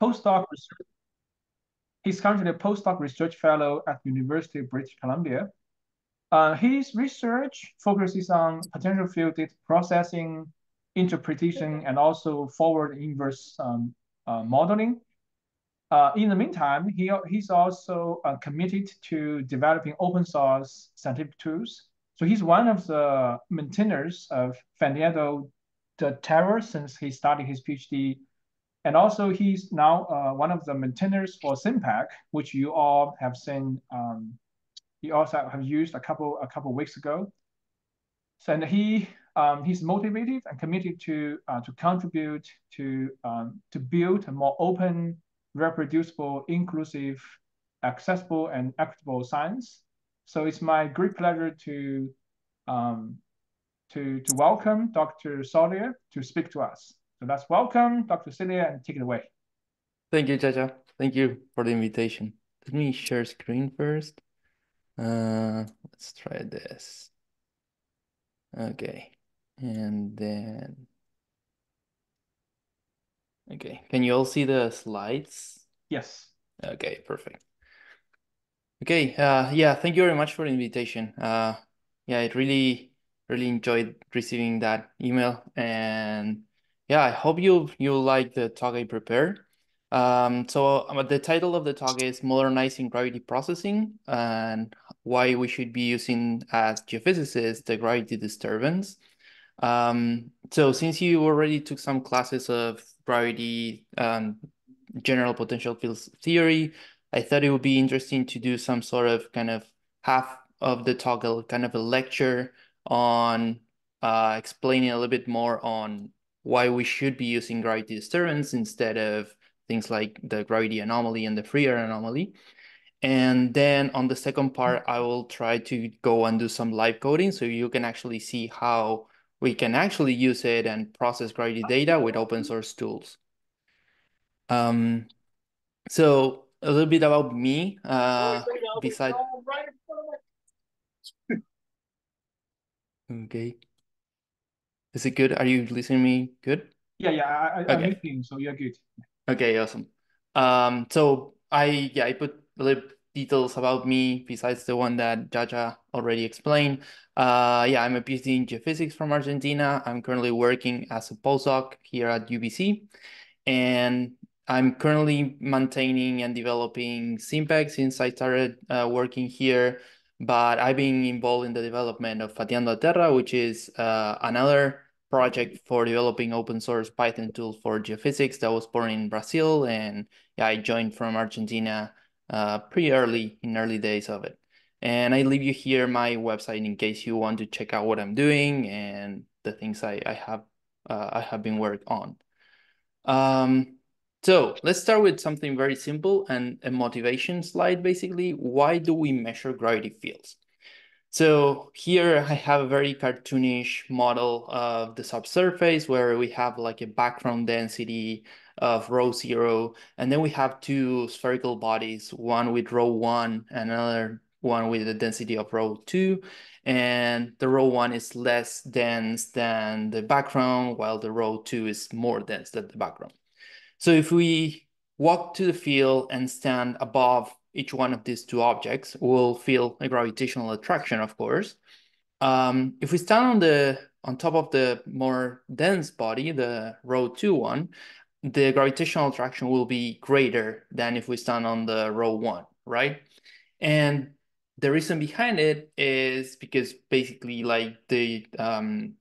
postdoc research. He's currently a postdoc research fellow at University of British Columbia. Uh, his research focuses on potential field data processing, interpretation, and also forward inverse um, uh, modeling. Uh, in the meantime, he, he's also uh, committed to developing open source scientific tools. So he's one of the maintainers of Fatiando a Terra since he started his PhD. And also he's now uh, one of the maintainers for SimPEG, which you all have seen, um, you also have used a couple, a couple weeks ago. So, and he um, he's motivated and committed to uh, to contribute to um, to build a more open reproducible, inclusive, accessible, and equitable science. So it's my great pleasure to um, to to welcome Dr. Soler to speak to us. So let's welcome Dr. Soler and take it away. Thank you, Jiajia. Thank you for the invitation. Let me share screen first. Uh, let's try this. Okay, and then Okay, can you all see the slides? Yes. Okay, perfect. Okay, uh, yeah, thank you very much for the invitation. Uh, yeah, I really, really enjoyed receiving that email, and yeah, I hope you you like the talk I prepared. Um, so uh, the title of the talk is Modernizing Gravity Processing and why we should be using as geophysicists the gravity disturbance. Um, so since you already took some classes of gravity um, general potential fields theory, I thought it would be interesting to do some sort of kind of half of the talk, kind of a lecture on uh, explaining a little bit more on why we should be using gravity disturbance instead of things like the gravity anomaly and the free air anomaly. And then on the second part, I will try to go and do some live coding so you can actually see how we can actually use it and process gravity data with open source tools. Um, so a little bit about me. Uh, besides, okay, is it good? Are you listening to me? Good. Yeah, yeah, I, I, am listening, so you're good. Okay, awesome. Um, so I yeah I put a little details about me besides the one that Jiajia already explained. Uh, yeah, I'm a PhD in geophysics from Argentina. I'm currently working as a postdoc here at UBC. And I'm currently maintaining and developing SimPEG since I started uh, working here. But I've been involved in the development of Fatiando Terra, which is uh, another project for developing open source Python tools for geophysics that was born in Brazil. And yeah, I joined from Argentina uh, pretty early in early days of it. And I leave you here my website in case you want to check out what I'm doing and the things I, I have uh, I have been working on. Um, so let's start with something very simple and a motivation slide, basically. Why do we measure gravity fields? So here I have a very cartoonish model of the subsurface where we have like a background density of rho zero. And then we have two spherical bodies, one with rho one and another one with a density of rho two. And the rho one is less dense than the background, while the rho two is more dense than the background. So if we walk to the field and stand above each one of these two objects, we'll feel a gravitational attraction, of course. Um, if we stand on the on top of the more dense body, the row two one, the gravitational attraction will be greater than if we stand on the row one, right? And the reason behind it is because basically like the um,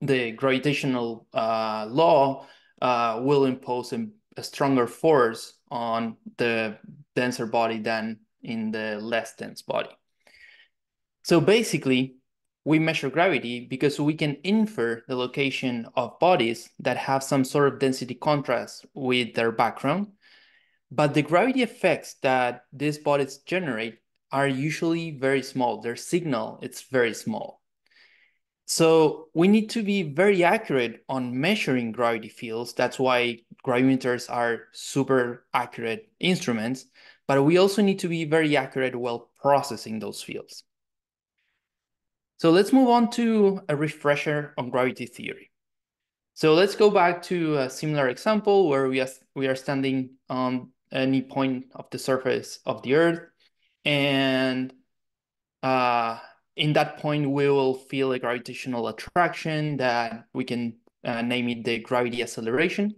the gravitational uh, law uh, will impose a, a, stronger force on the denser body than in the less dense body. So basically, we measure gravity because we can infer the location of bodies that have some sort of density contrast with their background. But the gravity effects that these bodies generate are usually very small. Their signal, it's very small. So we need to be very accurate on measuring gravity fields. That's why gravimeters are super accurate instruments, but we also need to be very accurate while processing those fields. So let's move on to a refresher on gravity theory. So let's go back to a similar example where we are, we are standing on any point of the surface of the Earth. And uh, in that point, we will feel a gravitational attraction that we can uh, name it the gravity acceleration.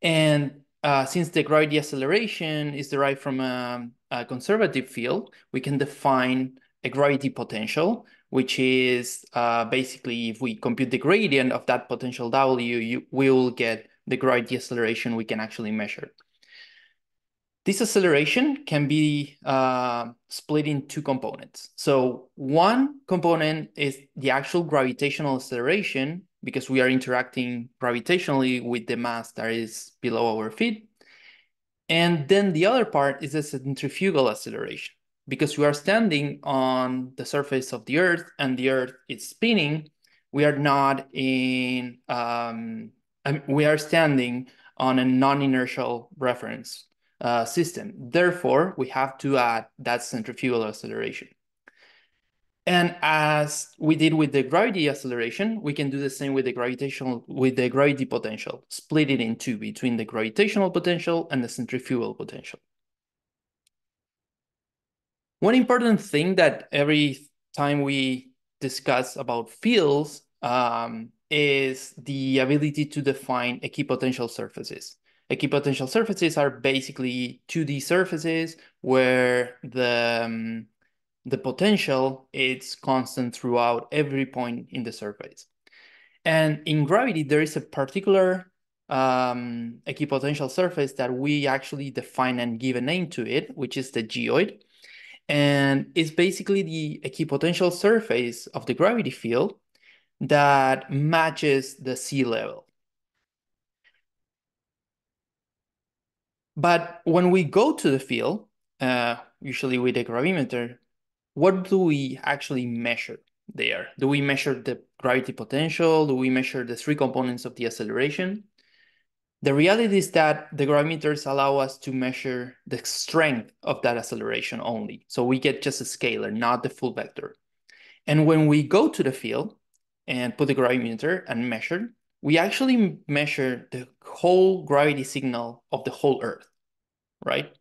And uh, since the gravity acceleration is derived from a, a, conservative field, we can define a gravity potential, which is uh, basically if we compute the gradient of that potential W, you, we will get the gravity acceleration we can actually measure. This acceleration can be uh, split in two components. So one component is the actual gravitational acceleration because we are interacting gravitationally with the mass that is below our feet. And then the other part is the centrifugal acceleration because we are standing on the surface of the Earth and the Earth is spinning. We are not in, um, we are standing on a non-inertial reference uh, system. Therefore, we have to add that centrifugal acceleration. And as we did with the gravity acceleration, we can do the same with the gravitational, with the gravity potential, split it in two between the gravitational potential and the centrifugal potential. One important thing that every time we discuss about fields um, is the ability to define equipotential surfaces. Equipotential surfaces are basically 2D surfaces where the um, the potential is constant throughout every point in the surface. And in gravity, there is a particular um, equipotential surface that we actually define and give a name to it, which is the geoid. And it's basically the equipotential surface of the gravity field that matches the sea level. But when we go to the field, uh, usually with a gravimeter, what do we actually measure there? Do we measure the gravity potential? Do we measure the three components of the acceleration? The reality is that the gravimeters allow us to measure the strength of that acceleration only. So we get just a scalar, not the full vector. And when we go to the field and put the gravimeter and measure, we actually measure the whole gravity signal of the whole Earth, right?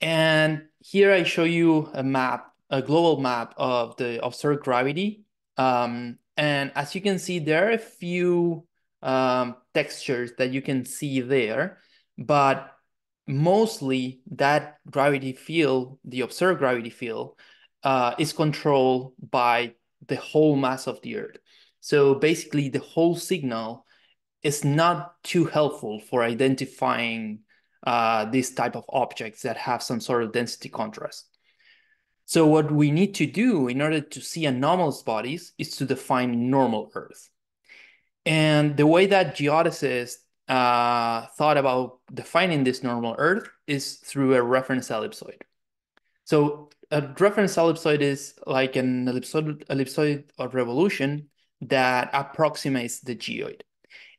And here I show you a map a global map of the observed gravity. Um, and as you can see, there are a few um, textures that you can see there, but mostly that gravity field, the observed gravity field, uh, is controlled by the whole mass of the Earth. So basically, the whole signal is not too helpful for identifying uh, these type of objects that have some sort of density contrast. So what we need to do in order to see anomalous bodies is to define normal Earth. And the way that geodesists uh, thought about defining this normal Earth is through a reference ellipsoid. So a reference ellipsoid is like an ellipsoid, ellipsoid of revolution that approximates the geoid.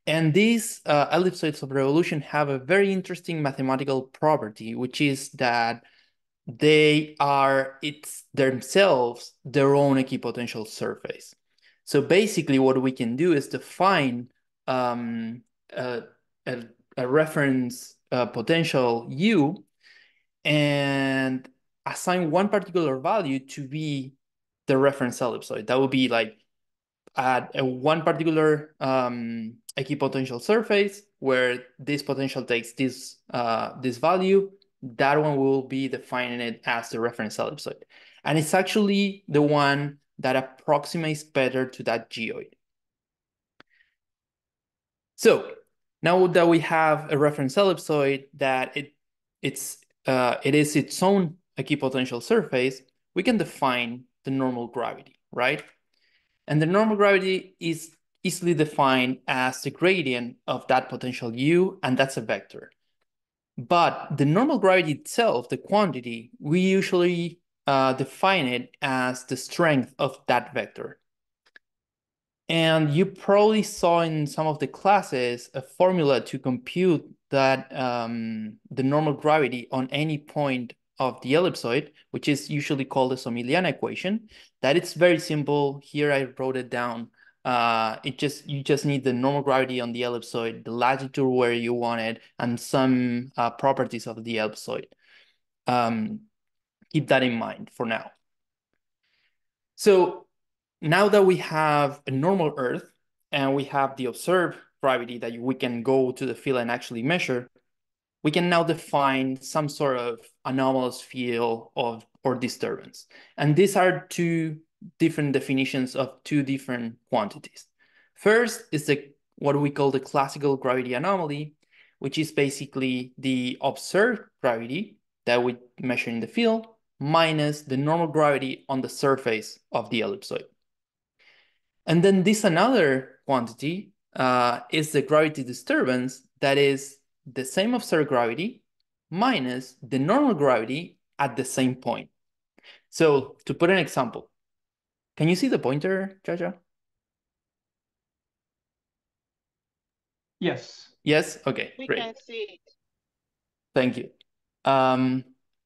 And these uh, ellipsoids of revolution have a very interesting mathematical property, which is that they are it's themselves their own equipotential surface. So basically what we can do is define um, a, a, a, reference uh, potential u and assign one particular value to be the reference ellipsoid. That would be like at a one particular um, equipotential surface where this potential takes this uh, this value that one will be defining it as the reference ellipsoid. And it's actually the one that approximates better to that geoid. So now that we have a reference ellipsoid that it it's uh, it is its own equipotential surface, we can define the normal gravity, right? And the normal gravity is easily defined as the gradient of that potential u, and that's a vector. But the normal gravity itself, the quantity, we usually uh, define it as the strength of that vector. And you probably saw in some of the classes a formula to compute that um, the normal gravity on any point of the ellipsoid, which is usually called the Somigliana equation, that it's very simple. Here I wrote it down Uh, it just you just need the normal gravity on the ellipsoid, the latitude where you want it, and some uh, properties of the ellipsoid. Um, keep that in mind for now. So now that we have a normal Earth and we have the observed gravity that we can go to the field and actually measure, we can now define some sort of anomalous field of or disturbance. And these are two different definitions of two different quantities. First is the what we call the classical gravity anomaly, which is basically the observed gravity that we measure in the field minus the normal gravity on the surface of the ellipsoid. And then this another quantity uh, is the gravity disturbance that is the same observed gravity minus the normal gravity at the same point. So to put an example, can you see the pointer, Jiajia? Yes. Yes? Okay, We great. can see it. Thank you. Um,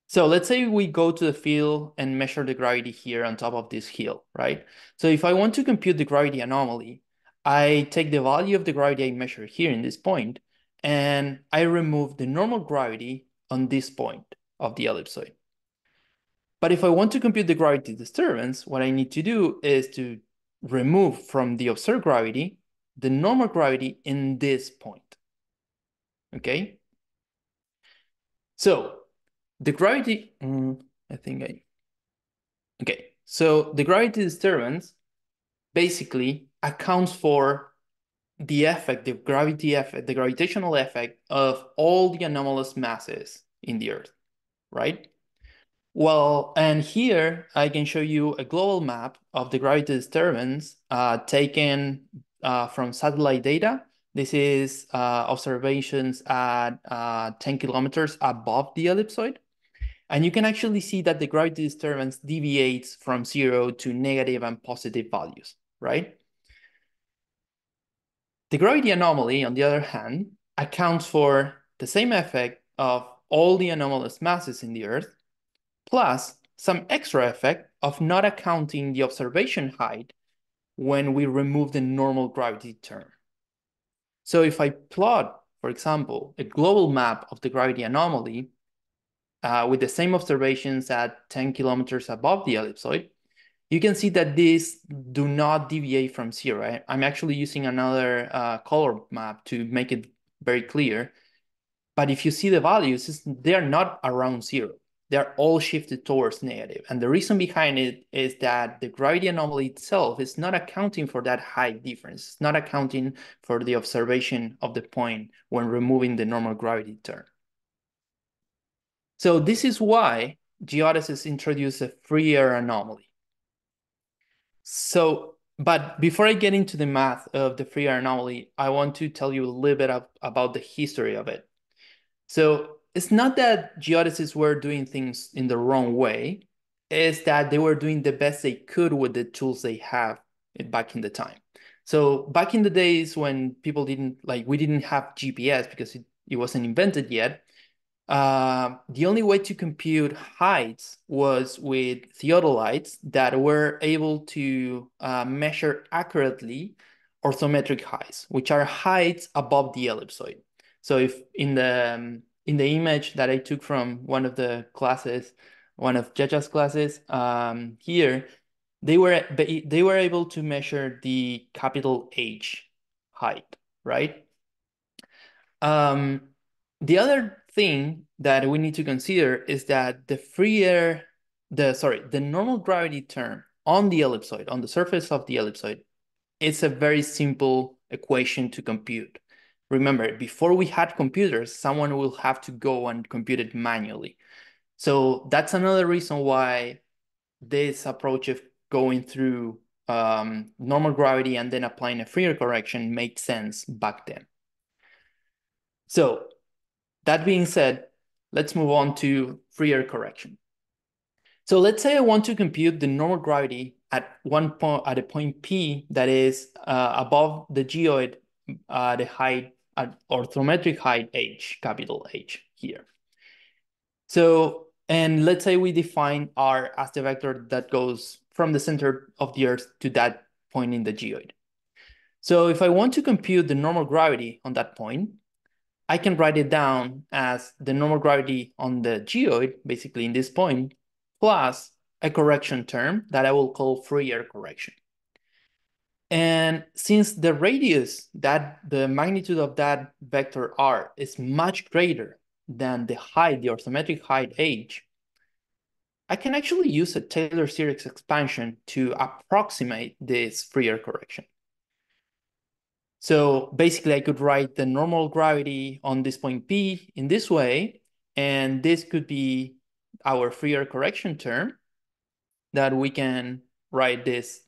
so let's say we go to the field and measure the gravity here on top of this hill, right? So if I want to compute the gravity anomaly, I take the value of the gravity I measure here in this point, and I remove the normal gravity on this point of the ellipsoid. But if I want to compute the gravity disturbance, what I need to do is to remove from the observed gravity the normal gravity in this point. Okay? So the gravity, mm, I think I, okay. So the gravity disturbance basically accounts for the effect, the gravity effect, the gravitational effect of all the anomalous masses in the Earth, right? Well, and here I can show you a global map of the gravity disturbance uh, taken uh, from satellite data. This is uh, observations at uh, 10 kilometers above the ellipsoid. And you can actually see that the gravity disturbance deviates from zero to negative and positive values, right? The gravity anomaly, on the other hand, accounts for the same effect of all the anomalous masses in the Earth, plus some extra effect of not accounting the observation height when we remove the normal gravity term. So if I plot, for example, a global map of the gravity anomaly uh, with the same observations at 10 kilometers above the ellipsoid, you can see that these do not deviate from zero. I'm actually using another uh, color map to make it very clear. But if you see the values, they're not around zero they're all shifted towards negative. And the reason behind it is that the gravity anomaly itself is not accounting for that height difference. It's not accounting for the observation of the point when removing the normal gravity term. So this is why geodesists introduce a free air anomaly. So, but before I get into the math of the free air anomaly, I want to tell you a little bit of, about the history of it. So it's not that geodesists were doing things in the wrong way. It's that they were doing the best they could with the tools they have back in the time. So back in the days when people didn't like, we didn't have GPS because it, it wasn't invented yet. Uh, the only way to compute heights was with theodolites that were able to uh, measure accurately orthometric heights, which are heights above the ellipsoid. So if in the um, in the image that I took from one of the classes, one of Jiajia's classes um, here, they were they were able to measure the capital H height, right? Um, the other thing that we need to consider is that the free air, the sorry, the normal gravity term on the ellipsoid, on the surface of the ellipsoid, it's a very simple equation to compute. Remember, before we had computers, someone will have to go and compute it manually. So that's another reason why this approach of going through um, normal gravity and then applying a free air correction made sense back then. So that being said, let's move on to free air correction. So let's say I want to compute the normal gravity at one point at a point P that is uh, above the geoid at a height at orthometric height h, capital H here. So, and let's say we define R as the vector that goes from the center of the Earth to that point in the geoid. So if I want to compute the normal gravity on that point, I can write it down as the normal gravity on the geoid, basically in this point, plus a correction term that I will call free air correction. And since the radius, that the magnitude of that vector r is much greater than the height, the orthometric height h, I can actually use a Taylor series expansion to approximate this free air correction. So basically I could write the normal gravity on this point P in this way, and this could be our free air correction term that we can write this,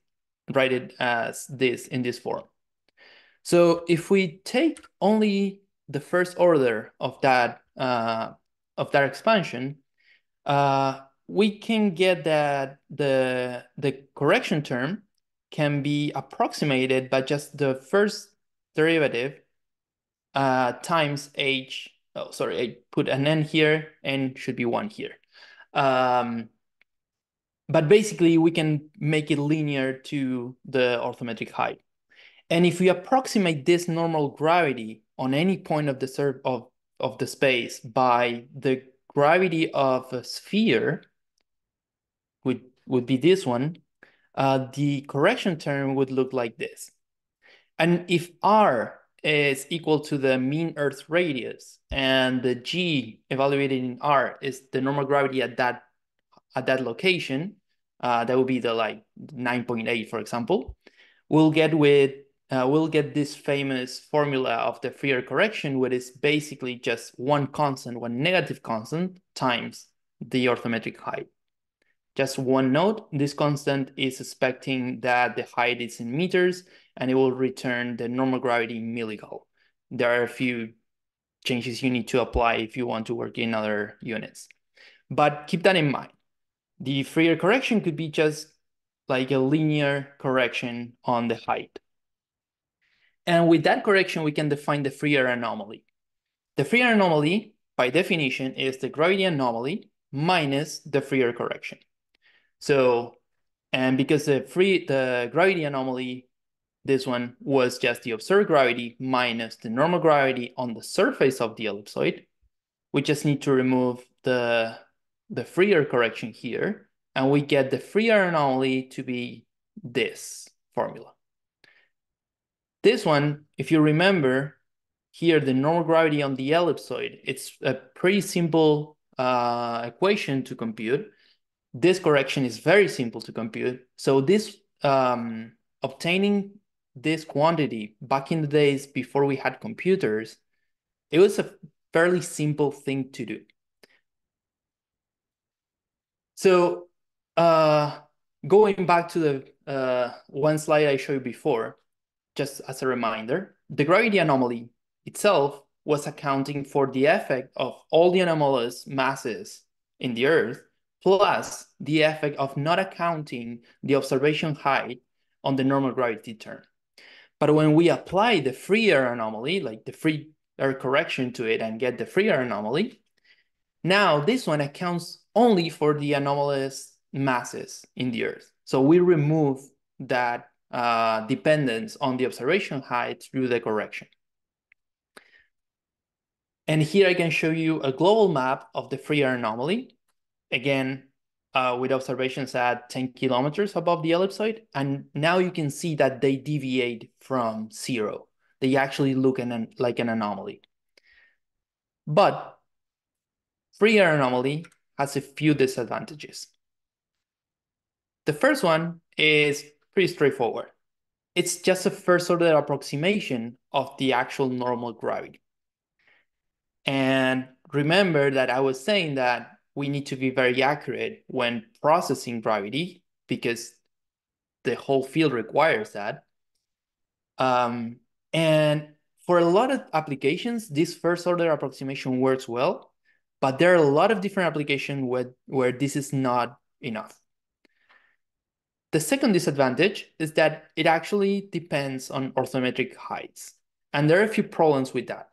write it as this in this form. So if we take only the first order of that uh, of that expansion, uh, we can get that the the correction term can be approximated by just the first derivative uh, times h. Oh, sorry, I put an n here, n should be one here. Um, but basically, we can make it linear to the orthometric height. And if we approximate this normal gravity on any point of the serve of, of the space by the gravity of a sphere, would, would be this one, uh, the correction term would look like this. And if r is equal to the mean Earth radius and the g evaluated in r is the normal gravity at that at that location, uh, that would be the like 9.8, for example, we'll get with uh, we'll get this famous formula of the free air correction, which is basically just one constant, one negative constant times the orthometric height. Just one note, this constant is expecting that the height is in meters and it will return the normal gravity in milligals. There are a few changes you need to apply if you want to work in other units. But keep that in mind. The free air correction could be just like a linear correction on the height. And with that correction, we can define the free air anomaly. The free air anomaly, by definition, is the gravity anomaly minus the free air correction. So, and because the free the gravity anomaly, this one was just the observed gravity minus the normal gravity on the surface of the ellipsoid, we just need to remove the, the free air correction here, and we get the free air anomaly to be this formula. This one, if you remember, here the normal gravity on the ellipsoid, it's a pretty simple uh, equation to compute this correction is very simple to compute. So this um, obtaining this quantity back in the days before we had computers, it was a fairly simple thing to do. So uh, going back to the uh, one slide I showed you before, just as a reminder, the gravity anomaly itself was accounting for the effect of all the anomalous masses in the Earth plus the effect of not accounting the observation height on the normal gravity term. But when we apply the free air anomaly, like the free air correction to it and get the free air anomaly, now this one accounts only for the anomalous masses in the Earth. So we remove that uh, dependence on the observation height through the correction. And here I can show you a global map of the free air anomaly again, uh, with observations at 10 kilometers above the ellipsoid. And now you can see that they deviate from zero. They actually look an, like an anomaly. But free air anomaly has a few disadvantages. The first one is pretty straightforward. It's just a first order approximation of the actual normal gravity. And remember that I was saying that we need to be very accurate when processing gravity because the whole field requires that. Um, and for a lot of applications, this first order approximation works well, but there are a lot of different applications where, where this is not enough. The second disadvantage is that it actually depends on orthometric heights. And there are a few problems with that.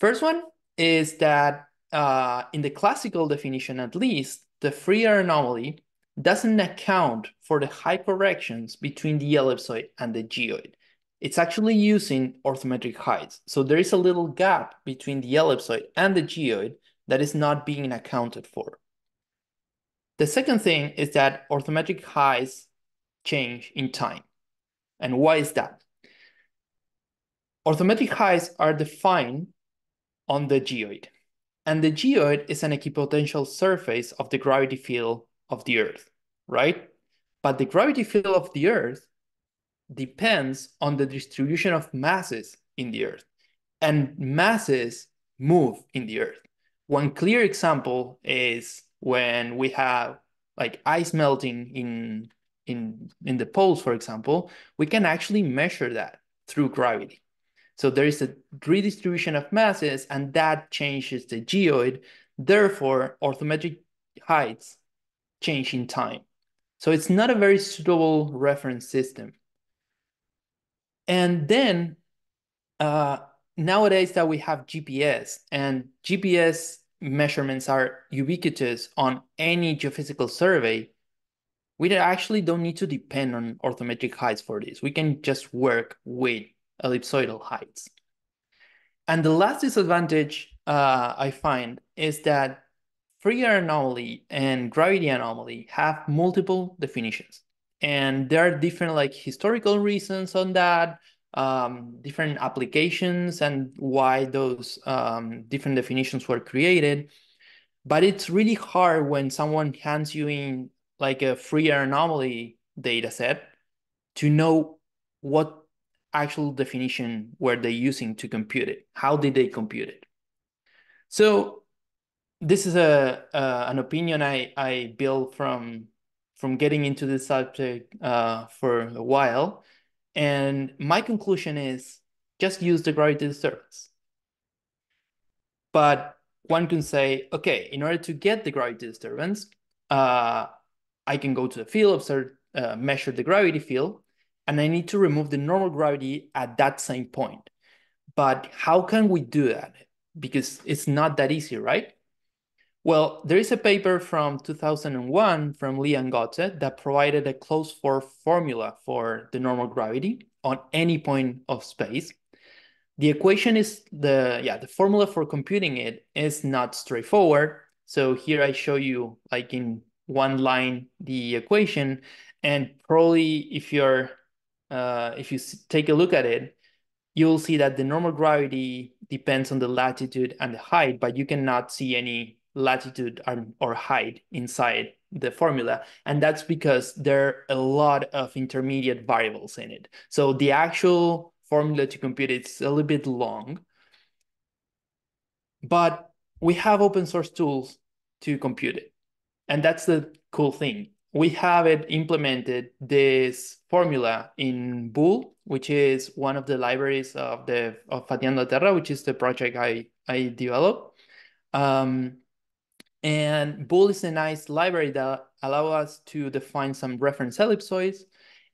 First one is that uh, in the classical definition at least, the free air anomaly doesn't account for the high corrections between the ellipsoid and the geoid. it's actually using orthometric heights. So there is a little gap between the ellipsoid and the geoid that is not being accounted for. The second thing is that orthometric heights change in time. And why is that? Orthometric heights are defined on the geoid. And the geoid is an equipotential surface of the gravity field of the Earth, right? But the gravity field of the Earth depends on the distribution of masses in the Earth. And masses move in the Earth. One clear example is when we have like ice melting in in in the poles, for example, we can actually measure that through gravity. So there is a redistribution of masses, and that changes the geoid. Therefore, orthometric heights change in time. So it's not a very suitable reference system. And then uh, nowadays that we have GPS and GPS measurements are ubiquitous on any geophysical survey, we actually don't need to depend on orthometric heights for this. We can just work with ellipsoidal heights. And the last disadvantage uh, I find is that free air anomaly and gravity anomaly have multiple definitions. And there are different like historical reasons on that, um, different applications and why those um, different definitions were created. But it's really hard when someone hands you in like a free air anomaly data set to know what actual definition were they using to compute it? How did they compute it? So this is a uh, an opinion I I built from from getting into this subject uh, for a while, and my conclusion is just use the gravity disturbance. But one can say, okay, in order to get the gravity disturbance, uh, I can go to the field, observe, uh, measure the gravity field, and I need to remove the normal gravity at that same point. But how can we do that? Because it's not that easy, right? Well, there is a paper from 2001 from Li and Götze that provided a closed form formula for the normal gravity on any point of space. The equation is the, yeah, the formula for computing it is not straightforward. So here I show you like in one line the equation and probably if you're, uh, if you take a look at it, you'll see that the normal gravity depends on the latitude and the height, but you cannot see any latitude or height inside the formula. And that's because there are a lot of intermediate variables in it. So the actual formula to compute it's a little bit long, but we have open source tools to compute it. And that's the cool thing. We have it implemented this formula in Boule, which is one of the libraries of the of Fatiando Terra, which is the project I I developed. Um, and Boule is a nice library that allow us to define some reference ellipsoids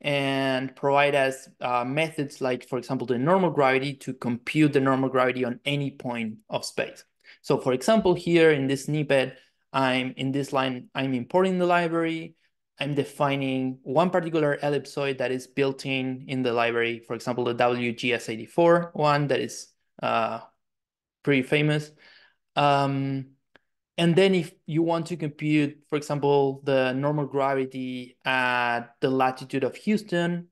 and provide us uh, methods like, for example, the normal gravity to compute the normal gravity on any point of space. So for example, here in this snippet, I'm in this line, I'm importing the library. I'm defining one particular ellipsoid that is built in in the library. For example, the WGS84 one that is uh, pretty famous. Um, and then if you want to compute, for example, the normal gravity at the latitude of Houston,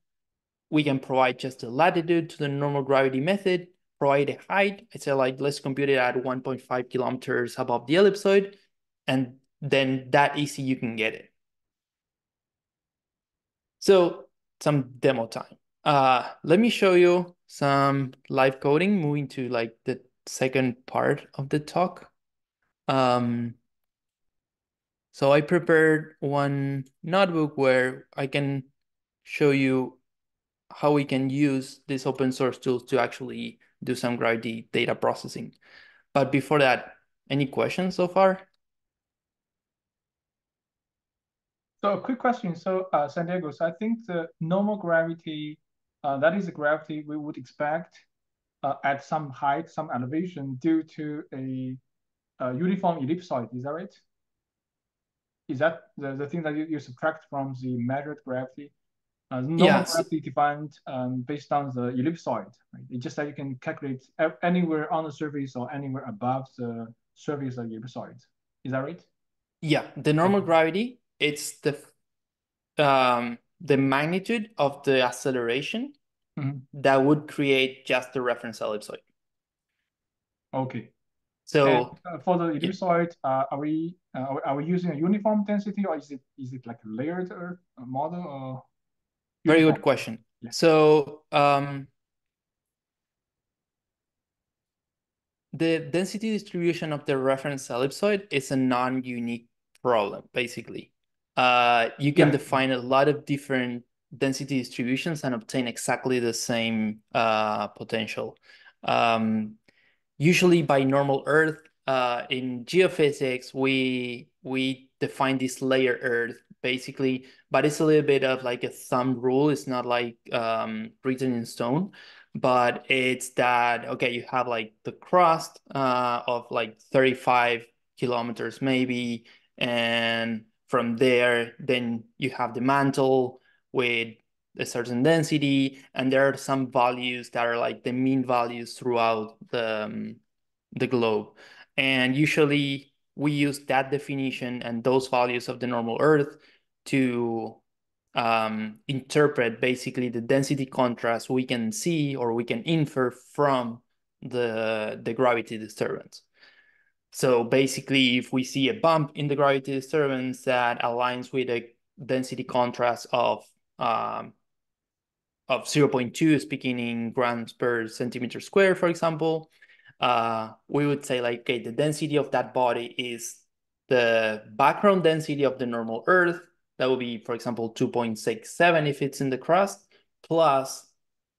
we can provide just the latitude to the normal gravity method, provide a height. I say like, let's compute it at 1.5 kilometers above the ellipsoid. And then that easy, you can get it. So some demo time. Uh, let me show you some live coding, moving to like the second part of the talk. Um, so I prepared one notebook where I can show you how we can use these open source tools to actually do some gravity data processing. But before that, any questions so far? So a quick question. So uh, Diego. so I think the normal gravity, uh, that is the gravity we would expect uh, at some height, some elevation due to a uh, uniform ellipsoid. Is that right? Is that the, the thing that you, you subtract from the measured gravity? Uh, normal Yes. gravity defined um, based on the ellipsoid, right? It's just that you can calculate anywhere on the surface or anywhere above the surface of the ellipsoid. Is that right? Yeah, the normal Okay. gravity, it's the um the magnitude of the acceleration Mhm. that would create just the reference ellipsoid. Okay. And So uh, for the yeah, ellipsoid, uh, are we uh, are we- using a uniform density or is it is it like a layered model or very good question. Yeah. So um the density distribution of the reference ellipsoid is a non-unique problem, basically. Uh, you can Yeah. define a lot of different density distributions and obtain exactly the same uh, potential. Um, usually by normal Earth, uh, in geophysics, we we define this layer Earth basically, but it's a little bit of like a thumb rule. It's not like um, written in stone but it's that okay you have like the crust uh, of like 35 kilometers maybe and from there then you have the mantle with a certain density and there are some values that are like the mean values throughout the um, the globe and usually we use that definition and those values of the normal earth to um, interpret basically the density contrast we can see or we can infer from the, the gravity disturbance. So basically, if we see a bump in the gravity disturbance that aligns with a density contrast of um, of 0.2, speaking in grams per centimeter square, for example, uh, we would say like, okay, the density of that body is the background density of the normal Earth. That would be, for example, 2.67 if it's in the crust, plus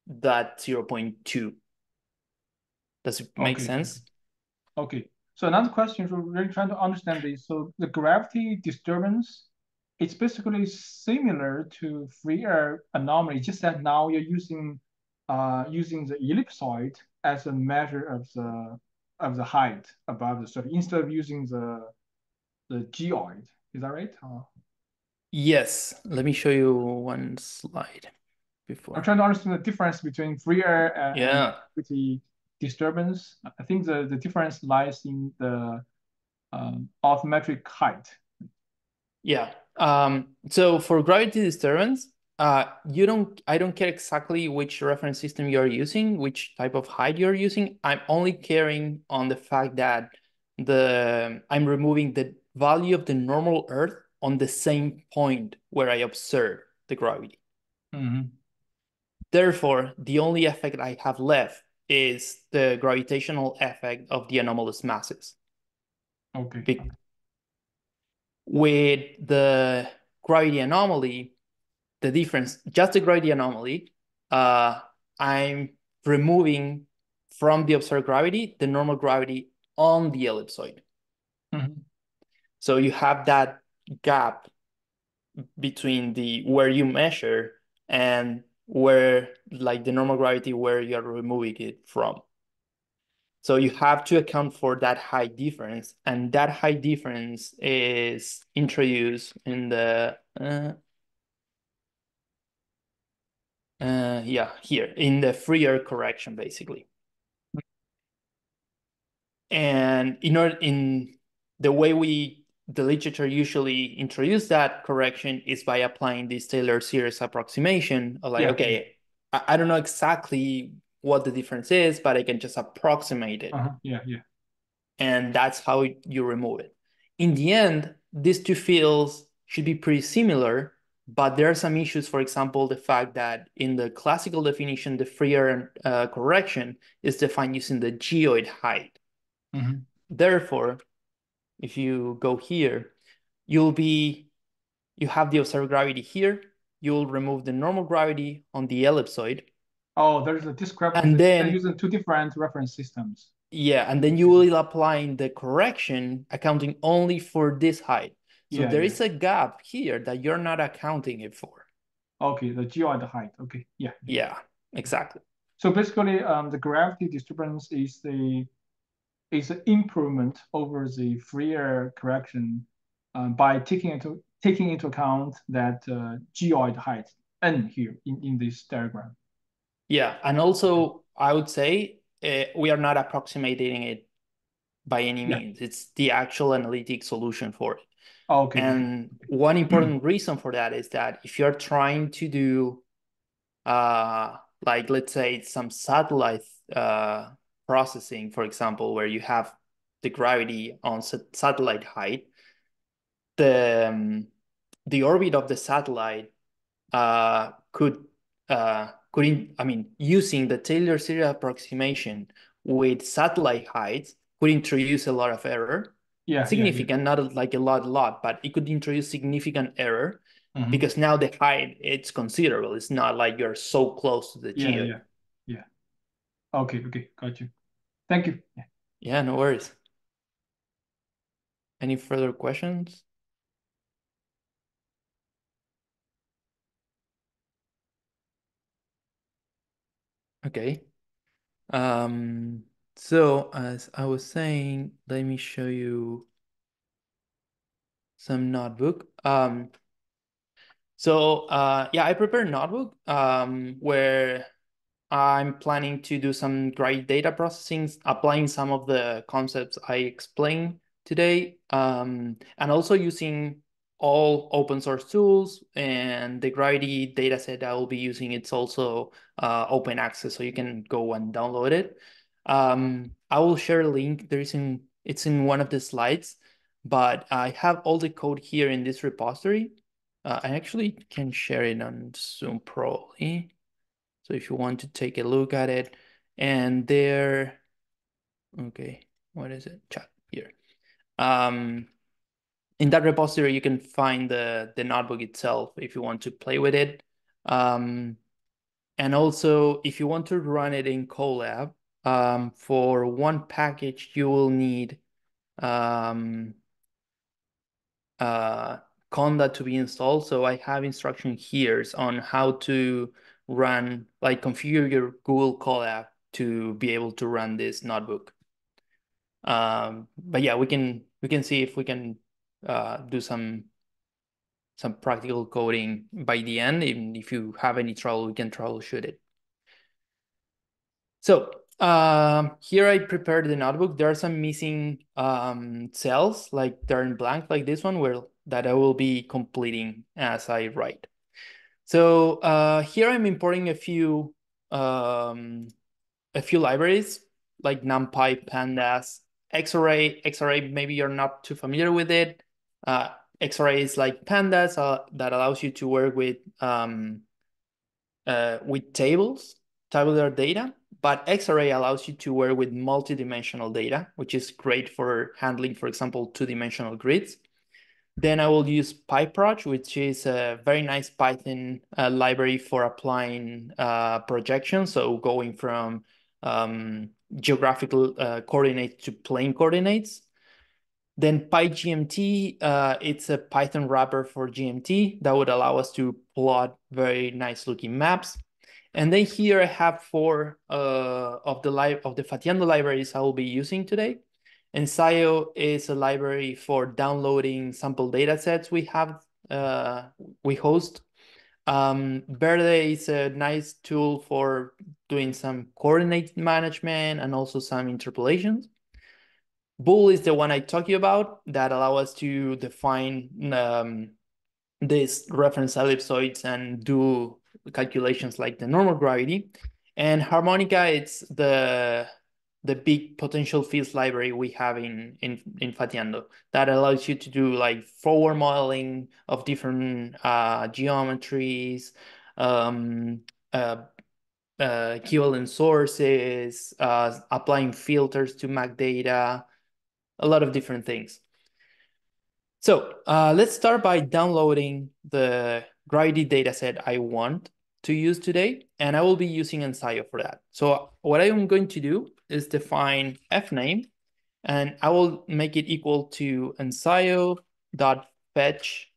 that 0.2. Does it make Okay. sense? Okay. So another question, we're really trying to understand this. So the gravity disturbance, it's basically similar to free air anomaly, just that now you're using uh using the ellipsoid as a measure of the of the height above the surface instead of using the the geoid. Is that right? Uh, Yes. Let me show you one slide before. I'm trying to understand the difference between free air and, Yeah. disturbance. I think the, the difference lies in the um, orthometric height. Yeah. Um, so for gravity disturbance, uh, you don't, I don't care exactly which reference system you're using, which type of height you're using. I'm only caring on the fact that the I'm removing the value of the normal Earth on the same point where I observe the gravity. Mhm. Therefore, the only effect I have left is the gravitational effect of the anomalous masses. Okay. Be- with the gravity anomaly, the difference, just the gravity anomaly, uh, I'm removing from the observed gravity the normal gravity on the ellipsoid. Mhm. So you have that gap between the where you measure and where like the normal gravity where you're removing it from. So you have to account for that height difference, and that height difference is introduced in the uh, uh, yeah here in the free air correction basically. And in order in the way we the literature usually introduce that correction is by applying this Taylor series approximation of like, Yeah. okay, I, I don't know exactly what the difference is, but I can just approximate it. Uh-huh. Yeah, yeah. And that's how you remove it. In the end, these two fields should be pretty similar, but there are some issues. For example, the fact that in the classical definition, the free air uh, correction is defined using the geoid height. Mhm. Therefore, if you go here, you'll be, you have the observed gravity here. You'll remove the normal gravity on the ellipsoid. Oh, there's a discrepancy. And They're then, using two different reference systems. yeah, and then you will applying the correction accounting only for this height. So Yeah, there yeah. is a gap here that you're not accounting it for. Okay, the geoid height. Okay, yeah. Yeah, exactly. So basically, um, the gravity disturbance is the is an improvement over the free air correction um, by taking into taking into account that uh, geoid height n here in, in this diagram. Yeah, and also I would say uh, we are not approximating it by any Yeah. means. It's the actual analytic solution for it. Oh, okay. And one important reason for that is that if you're trying to do, uh, like let's say some satellite uh, processing, for example, where you have the gravity on sat- satellite height, the um, the orbit of the satellite uh, could uh, could I mean using the Taylor series approximation with satellite heights could introduce a lot of error yeah, yeah, yeah. significant, not like a lot, lot, but it could introduce significant error Mhm. because now the height it's considerable. It's not like you're so close to the Yeah, geo. yeah, yeah. Okay, okay, got you. Thank you. Yeah. Yeah, no worries. Any further questions? Okay. Um, so as I was saying, let me show you some notebook. Um, so uh, yeah, I prepared notebook um, where I'm planning to do some great data processing, applying some of the concepts I explained today, um, and also using all open source tools and the Gravity dataset I will be using. It's also uh, open access, so you can go and download it. Um, I will share a link. There is in it's in one of the slides, but I have all the code here in this repository. Uh, I actually can share it on Zoom probably. So if you want to take a look at it, and there, okay, what is it? Chat here. Um, in that repository, you can find the the notebook itself if you want to play with it. Um, and also, if you want to run it in Colab, um, for one package, you will need um, uh, Conda to be installed. So I have instruction here on how to run, like configure your Google Colab to be able to run this notebook. Um, but yeah, we can we can see if we can uh, do some some practical coding by the end. Even if you have any trouble, we can troubleshoot it. So um, here I prepared the notebook. There are some missing um, cells, like they're in blank, like this one, where that I will be completing as I write. So uh, here I'm importing a few um, a few libraries like NumPy, Pandas, Xarray. Xarray, maybe you're not too familiar with it. Uh, Xarray is like Pandas uh, that allows you to work with um, uh, with tables, tabular data. But Xarray allows you to work with multidimensional data, which is great for handling, for example, two-dimensional grids. Then I will use PyProj, which is a very nice Python uh, library for applying uh, projections. So going from um, geographical uh, coordinates to plane coordinates. Then PyGMT, uh, it's a Python wrapper for GMT that would allow us to plot very nice looking maps. And then here I have four uh, of the li of the Fatiando libraries I will be using today. Ensaio is a library for downloading sample data sets we have, uh, we host. Um, Verde is a nice tool for doing some coordinate management and also some interpolations. Boule is the one I talked you about that allow us to define um, these reference ellipsoids and do calculations like the normal gravity. And Harmonica, it's the the big potential fields library we have in, in, in Fatiando that allows you to do like forward modeling of different uh, geometries, um, uh, uh, equivalent sources, uh, applying filters to mag data, a lot of different things. So uh, let's start by downloading the Gravity dataset I want to use today, and I will be using Ensaio for that. So what I am going to do is define fname, and I will make it equal to ensaio.fetch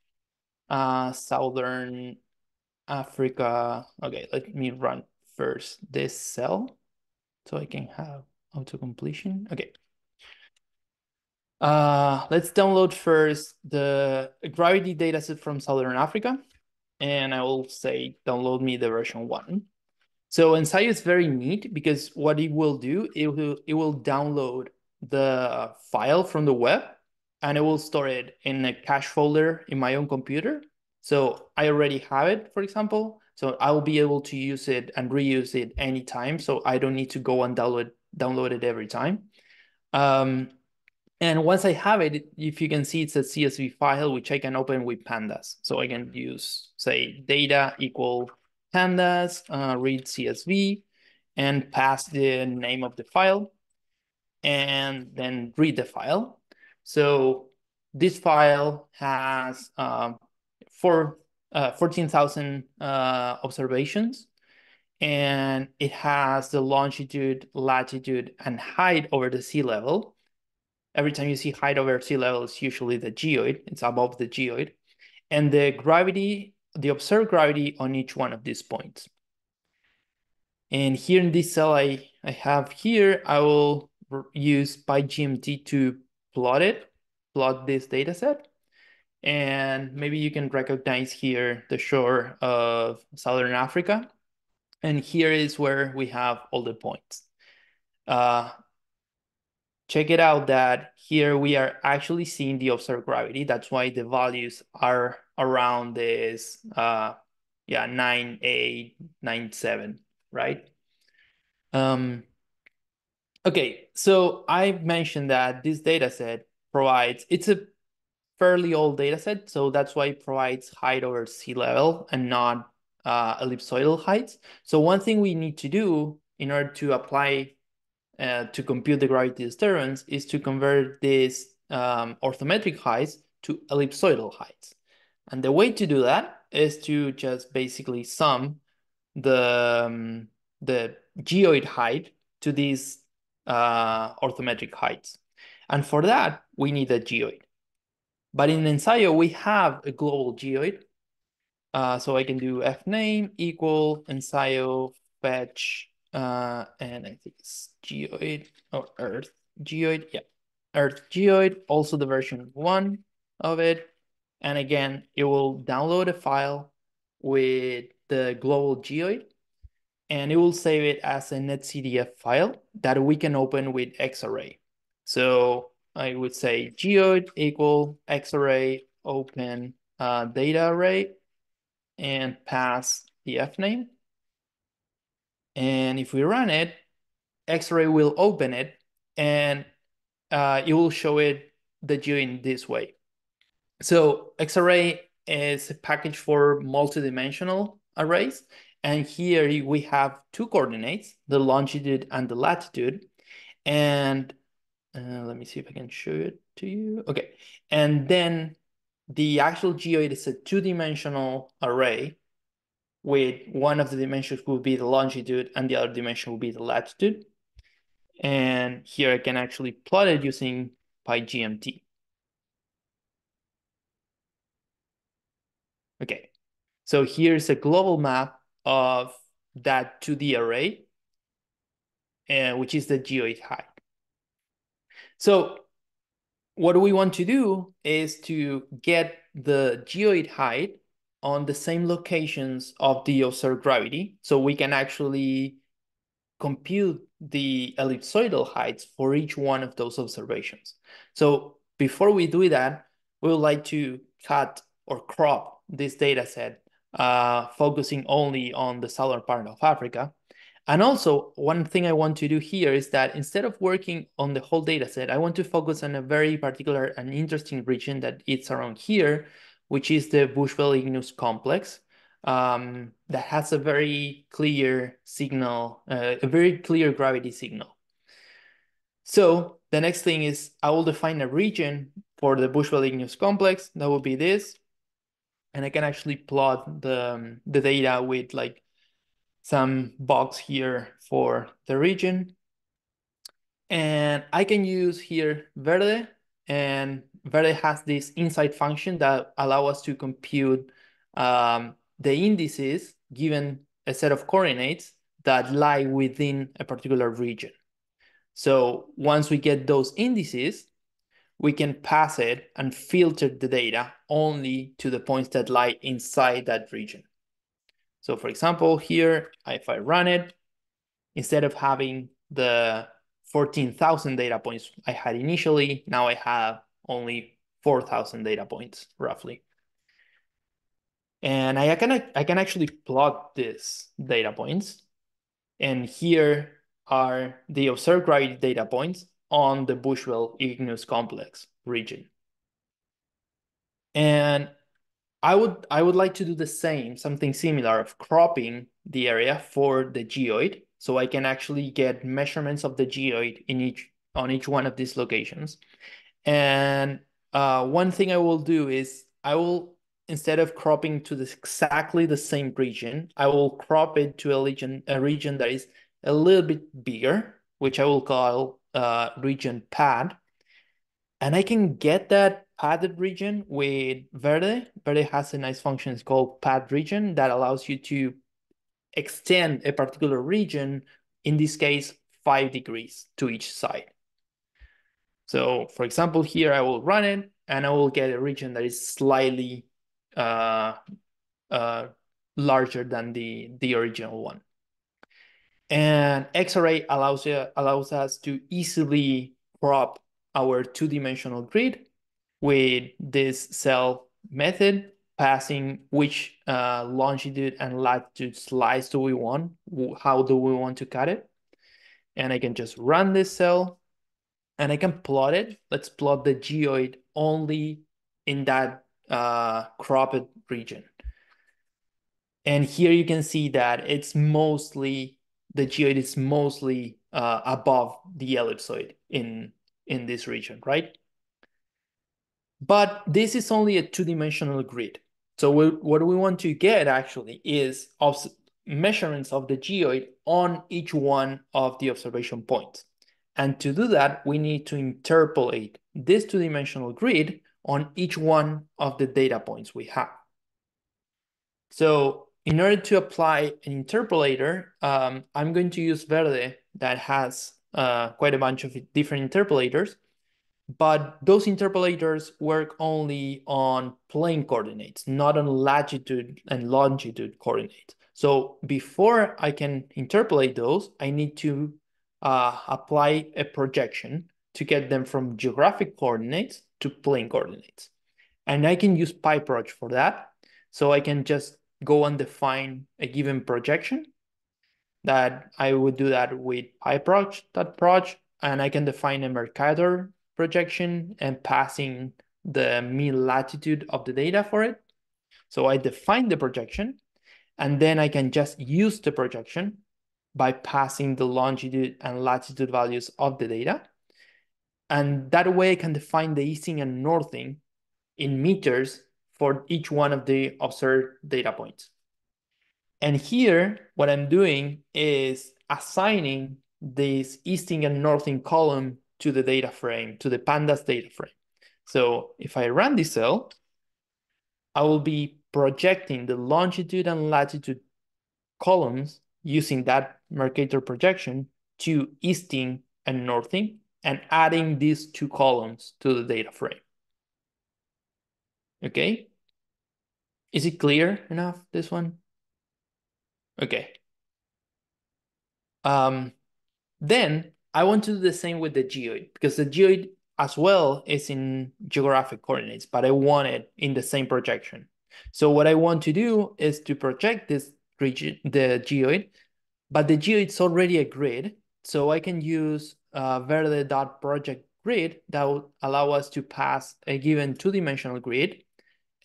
uh, Southern Africa. Okay, let me run first this cell so I can have auto completion. Okay. Uh, let's download first the gravity dataset from Southern Africa. and I will say download me the version one. So Ensaio is very neat because what it will do, it will, it will download the file from the web and it will store it in a cache folder in my own computer. So I already have it, for example. So I will be able to use it and reuse it anytime. So I don't need to go and download, download it every time. Um, and once I have it, if you can see, it's a CSV file, which I can open with pandas. So I can use, say, data equal pandas, uh, read CSV, and pass the name of the file, and then read the file. So this file has um, four, uh, 14,000 uh, observations, and it has the longitude, latitude, and height over the sea level. Every time you see height over sea level, it's usually the geoid, it's above the geoid. And the gravity the observed gravity on each one of these points. And here in this cell I, I have here, I will use PyGMT to plot it, plot this data set. And maybe you can recognize here the shore of Southern Africa. And here is where we have all the points. Uh, check it out that here we are actually seeing the observed gravity. That's why the values are around this, uh, yeah, 9, 8, 9, 7, right? Um, okay, so I mentioned that this data set provides, it's a fairly old data set, so that's why it provides height over sea level and not uh, ellipsoidal heights. So one thing we need to do in order to apply uh, to compute the gravity disturbance is to convert these um, orthometric heights to ellipsoidal heights. And the way to do that is to just basically sum the, um, the geoid height to these uh, orthometric heights. And for that, we need a geoid. But in Ensaio, we have a global geoid. Uh, so I can do fname equal ensaio fetch uh, and I think it's geoid or earth geoid. Yeah, earth geoid, also the version one of it. And again, it will download a file with the global geoid and it will save it as a netcdf file that we can open with xarray. So I would say geoid equal xarray open uh, data array and pass the f name and if we run it, Xarray will open it and uh, it will show it the geo in this way. So Xarray is a package for multidimensional arrays. And here we have two coordinates, the longitude and the latitude. And uh, let me see if I can show it to you. Okay. And then the actual geoid is a two-dimensional array with one of the dimensions will be the longitude and the other dimension will be the latitude. And here I can actually plot it using PyGMT. Okay, so here's a global map of that 2D array, and which is the geoid height. So what we want to do is to get the geoid height on the same locations of the observed gravity. So we can actually compute the ellipsoidal heights for each one of those observations. So before we do that, we would like to cut or crop this data set, uh, focusing only on the southern part of Africa. And also, one thing I want to do here is that instead of working on the whole data set, I want to focus on a very particular and interesting region that it's around here, which is the Bushveld Igneous Complex um, that has a very clear signal, uh, a very clear gravity signal. So the next thing is I will define a region for the Bushveld Igneous Complex. That will be this. And I can actually plot the, um, the data with like some box here for the region. And I can use here Verde and Verde has this inside function that allow us to compute um, the indices given a set of coordinates that lie within a particular region. So once we get those indices, we can pass it and filter the data only to the points that lie inside that region. So for example, here, if I run it, instead of having the 14,000 data points I had initially, now I have only 4,000 data points, roughly. And I can, I can actually plot these data points. And here are the observed gravity data points on the Bushveld igneous complex region. And I would I would like to do the same, something similar of cropping the area for the geoid. So I can actually get measurements of the geoid in each on each one of these locations. And uh, one thing I will do is I will instead of cropping to this exactly the same region, I will crop it to a region a region that is a little bit bigger, which I will call uh, region pad. And I can get that padded region with Verde. Verde has a nice function it's called pad region that allows you to extend a particular region, in this case, five degrees to each side. So for example, here I will run it and I will get a region that is slightly uh, uh, larger than the, the original one. And Xarray allows, allows us to easily crop our two-dimensional grid with this sel method, passing which uh, longitude and latitude slice do we want, how do we want to cut it. And I can just run this cell and I can plot it. Let's plot the geoid only in that uh, cropped region. And here you can see that it's mostly the geoid is mostly uh, above the ellipsoid in, in this region, right? But this is only a two-dimensional grid. So we, what we want to get actually is measurements of the geoid on each one of the observation points. And to do that, we need to interpolate this two-dimensional grid on each one of the data points we have. So in order to apply an interpolator, um, I'm going to use Verde that has uh, quite a bunch of different interpolators, but those interpolators work only on plane coordinates, not on latitude and longitude coordinates. So before I can interpolate those, I need to uh, apply a projection to get them from geographic coordinates to plane coordinates. And I can use PyProj for that. So I can just go and define a given projection that I would do that with pyproj.proj and I can define a Mercator projection and passing the mean latitude of the data for it. So I define the projection and then I can just use the projection by passing the longitude and latitude values of the data. And that way I can define the easting and northing in meters for each one of the observed data points. And here, what I'm doing is assigning this easting and northing column to the data frame, to the pandas data frame. So if I run this cell, I will be projecting the longitude and latitude columns using that Mercator projection to easting and northing and adding these two columns to the data frame. Okay, is it clear enough, this one? Okay. Um, then I want to do the same with the geoid because the geoid as well is in geographic coordinates, but I want it in the same projection. So what I want to do is to project this region, the geoid, but the geoid is already a grid. So I can use uh, verde.project grid that will allow us to pass a given two-dimensional grid,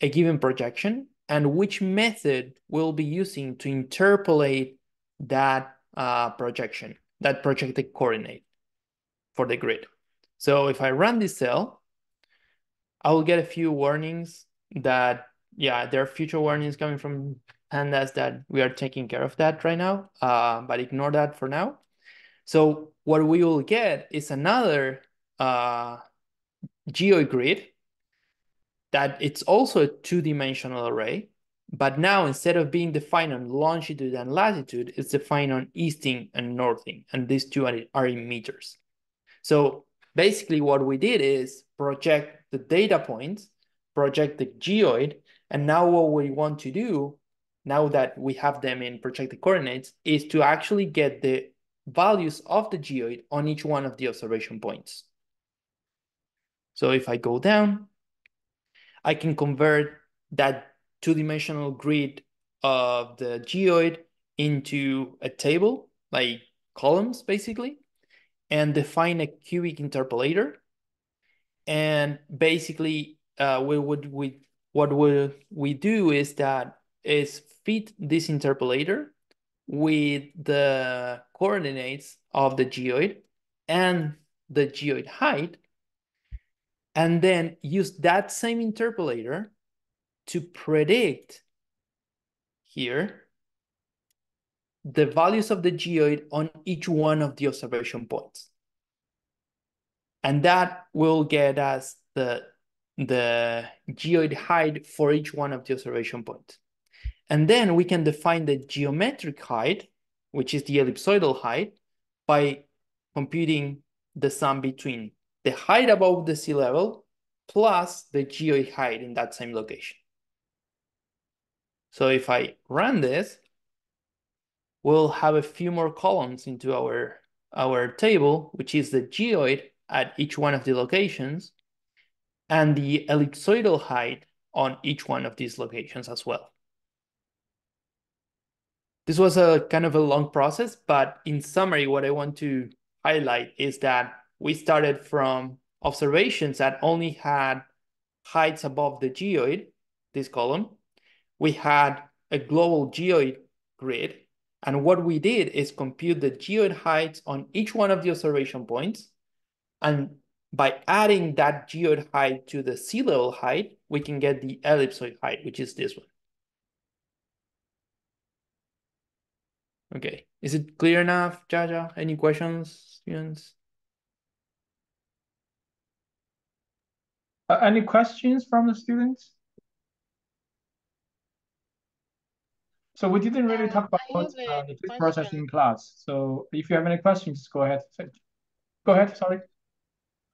a given projection, and which method we'll be using to interpolate that uh, projection, that projected coordinate for the grid. So if I run this cell, I will get a few warnings that, yeah, there are future warnings coming from pandas that we are taking care of that right now, uh, but ignore that for now. So what we will get is another uh, geogrid that it's also a two-dimensional array, but now instead of being defined on longitude and latitude, it's defined on easting and northing, and these two are, are in meters. So basically what we did is project the data points, project the geoid, and now what we want to do, now that we have them in projected coordinates, is to actually get the values of the geoid on each one of the observation points. So if I go down, I can convert that two-dimensional grid of the geoid into a table, like columns, basically, and define a cubic interpolator. And basically, uh, we would we what we we do is that is fit this interpolator with the coordinates of the geoid and the geoid height, and then use that same interpolator to predict here the values of the geoid on each one of the observation points. And that will get us the, the geoid height for each one of the observation points. And then we can define the geometric height, which is the ellipsoidal height, by computing the sum between the height above the sea level plus the geoid height in that same location. So if I run this, we'll have a few more columns into our, our table, which is the geoid at each one of the locations and the ellipsoidal height on each one of these locations as well. This was a kind of a long process, but in summary, what I want to highlight is that we started from observations that only had heights above the geoid, this column. We had a global geoid grid and what we did is compute the geoid heights on each one of the observation points. And by adding that geoid height to the sea level height, we can get the ellipsoid height, which is this one. Okay, is it clear enough, Jiajia? Any questions, students? Uh, any questions from the students? So we didn't really talk about uh, the process in class. So if you have any questions, go ahead. Go ahead, sorry.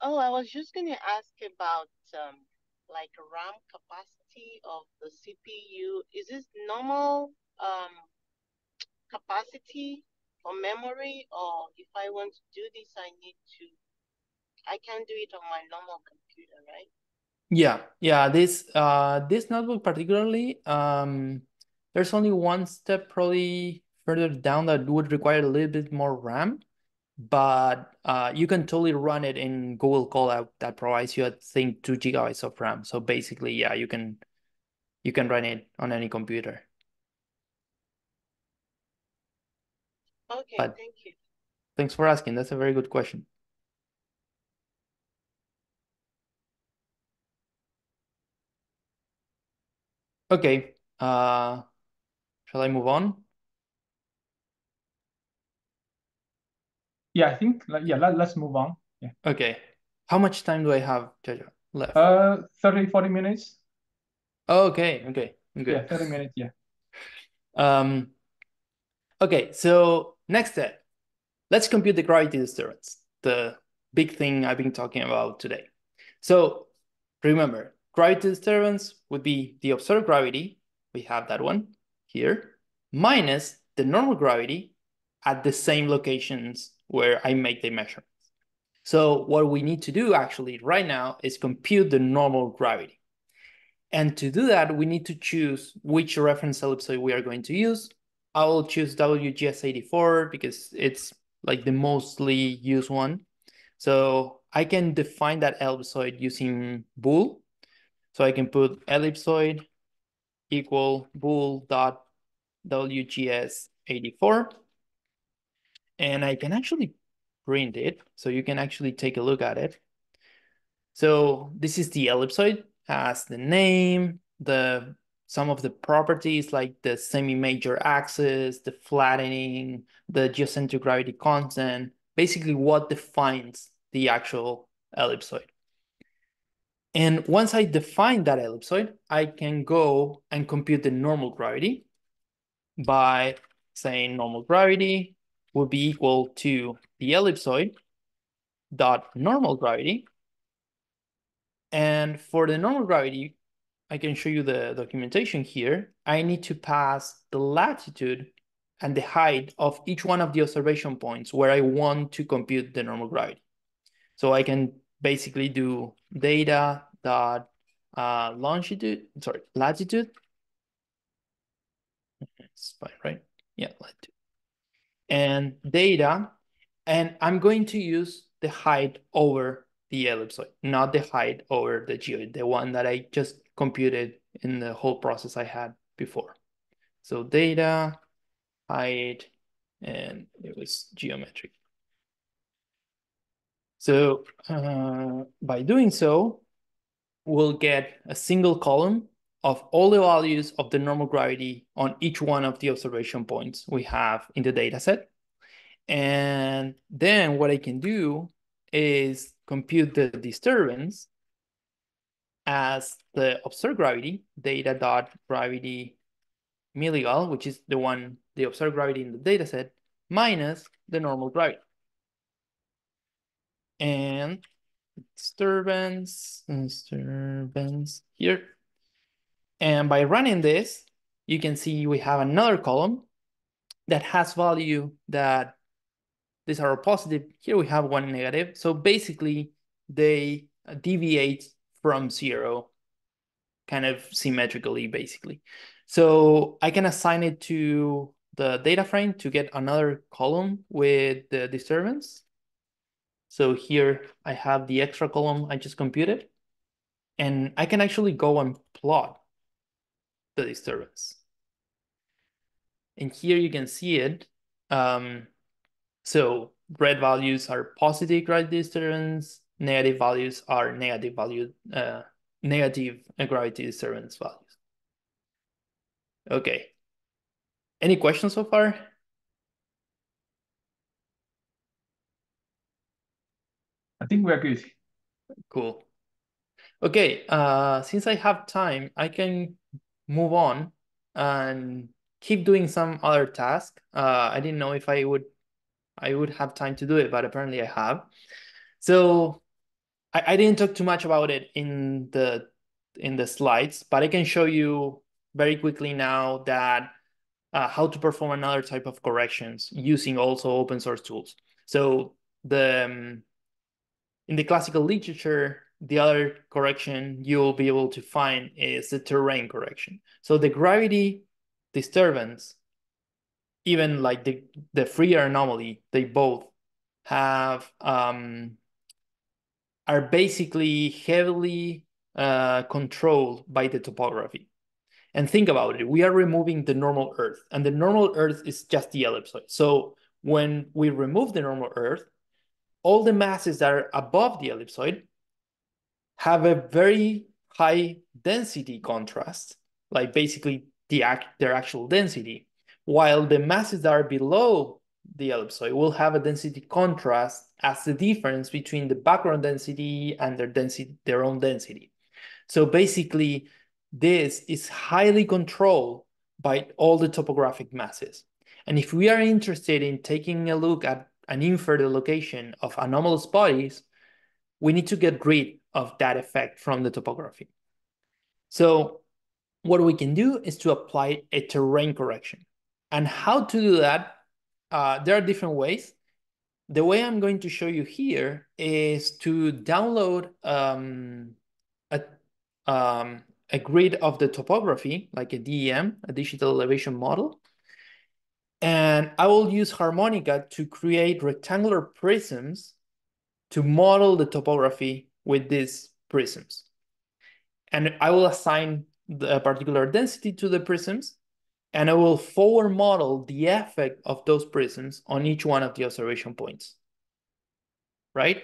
Oh, I was just going to ask about um, like RAM capacity of the CPU. Is this normal um, capacity for memory or if I want to do this, I need to, I can do it on my normal computer, right? Yeah, yeah, this uh this notebook particularly um there's only one step probably further down that would require a little bit more RAM, but uh, you can totally run it in Google Colab that provides you, I think, two gigabytes of RAM. So basically, yeah, you can you can run it on any computer. Okay, but thank you. Thanks for asking. That's a very good question. Okay. Uh, Shall I move on? Yeah, I think yeah, let, let's move on. Yeah. Okay. How much time do I have, Jiajia, left? Uh 30, 40 minutes. Oh, okay, okay. Okay. Yeah, 30 minutes, yeah. Um okay, so next step. Let's compute the gravity disturbance, the big thing I've been talking about today. So remember, gravity disturbance would be the observed gravity. We have that one here, minus the normal gravity at the same locations where I make the measurements. So what we need to do actually right now is compute the normal gravity. And to do that, we need to choose which reference ellipsoid we are going to use. I will choose WGS84 because it's like the mostly used one. So I can define that ellipsoid using boule. So I can put ellipsoid equal boule dot WGS 84. And I can actually print it. So you can actually take a look at it. So this is the ellipsoid, has the name, the some of the properties like the semi-major axis, the flattening, the geocentric gravity constant, basically what defines the actual ellipsoid. And once I define that ellipsoid, I can go and compute the normal gravity by saying normal gravity would be equal to the ellipsoid dot normal gravity. And for the normal gravity, I can show you the documentation here. I need to pass the latitude and the height of each one of the observation points where I want to compute the normal gravity. So I can basically do data dot uh, longitude, sorry, latitude. It's fine, right? Yeah, latitude. And data, and I'm going to use the height over the ellipsoid, not the height over the geoid, the one that I just computed in the whole process I had before. So data, height, and it was geometric. So uh, by doing so, we'll get a single column of all the values of the normal gravity on each one of the observation points we have in the data set. And then what I can do is compute the disturbance as the observed gravity, data dot gravity milligal, which is the one, the observed gravity in the data set, minus the normal gravity. And disturbance, disturbance here. And by running this, you can see we have another column that has value that these are positive. Here we have one negative. So basically they deviate from zero kind of symmetrically, basically. So I can assign it to the data frame to get another column with the disturbance. So here I have the extra column I just computed. And I can actually go and plot the disturbance. And here you can see it. Um, so red values are positive gravity disturbance, negative values are negative value, uh, negative gravity disturbance values. Okay. Any questions so far? I think we're good. Cool. Okay, uh, since I have time, I can move on and keep doing some other task. Uh, I didn't know if I would I would have time to do it, but apparently I have. So I, I didn't talk too much about it in the in the slides, but I can show you very quickly now that uh, how to perform another type of corrections using also open source tools. So the um, in the classical literature, the other correction you'll be able to find is the terrain correction. So the gravity disturbance, even like the, the free air anomaly, they both have um, are basically heavily uh, controlled by the topography. And think about it, we are removing the normal Earth, and the normal Earth is just the ellipsoid. So when we remove the normal Earth, all the masses that are above the ellipsoid have a very high density contrast, like basically the act, their actual density, while the masses that are below the ellipsoid will have a density contrast as the difference between the background density and their density, their own density. So basically, this is highly controlled by all the topographic masses. And if we are interested in taking a look at an infer the location of anomalous bodies, we need to get rid of that effect from the topography. So what we can do is to apply a terrain correction. And how to do that, uh, there are different ways. The way I'm going to show you here is to download um, a, um, a grid of the topography, like a DEM, a digital elevation model. And I will use Harmonica to create rectangular prisms to model the topography with these prisms. And I will assign the particular density to the prisms, and I will forward model the effect of those prisms on each one of the observation points, right?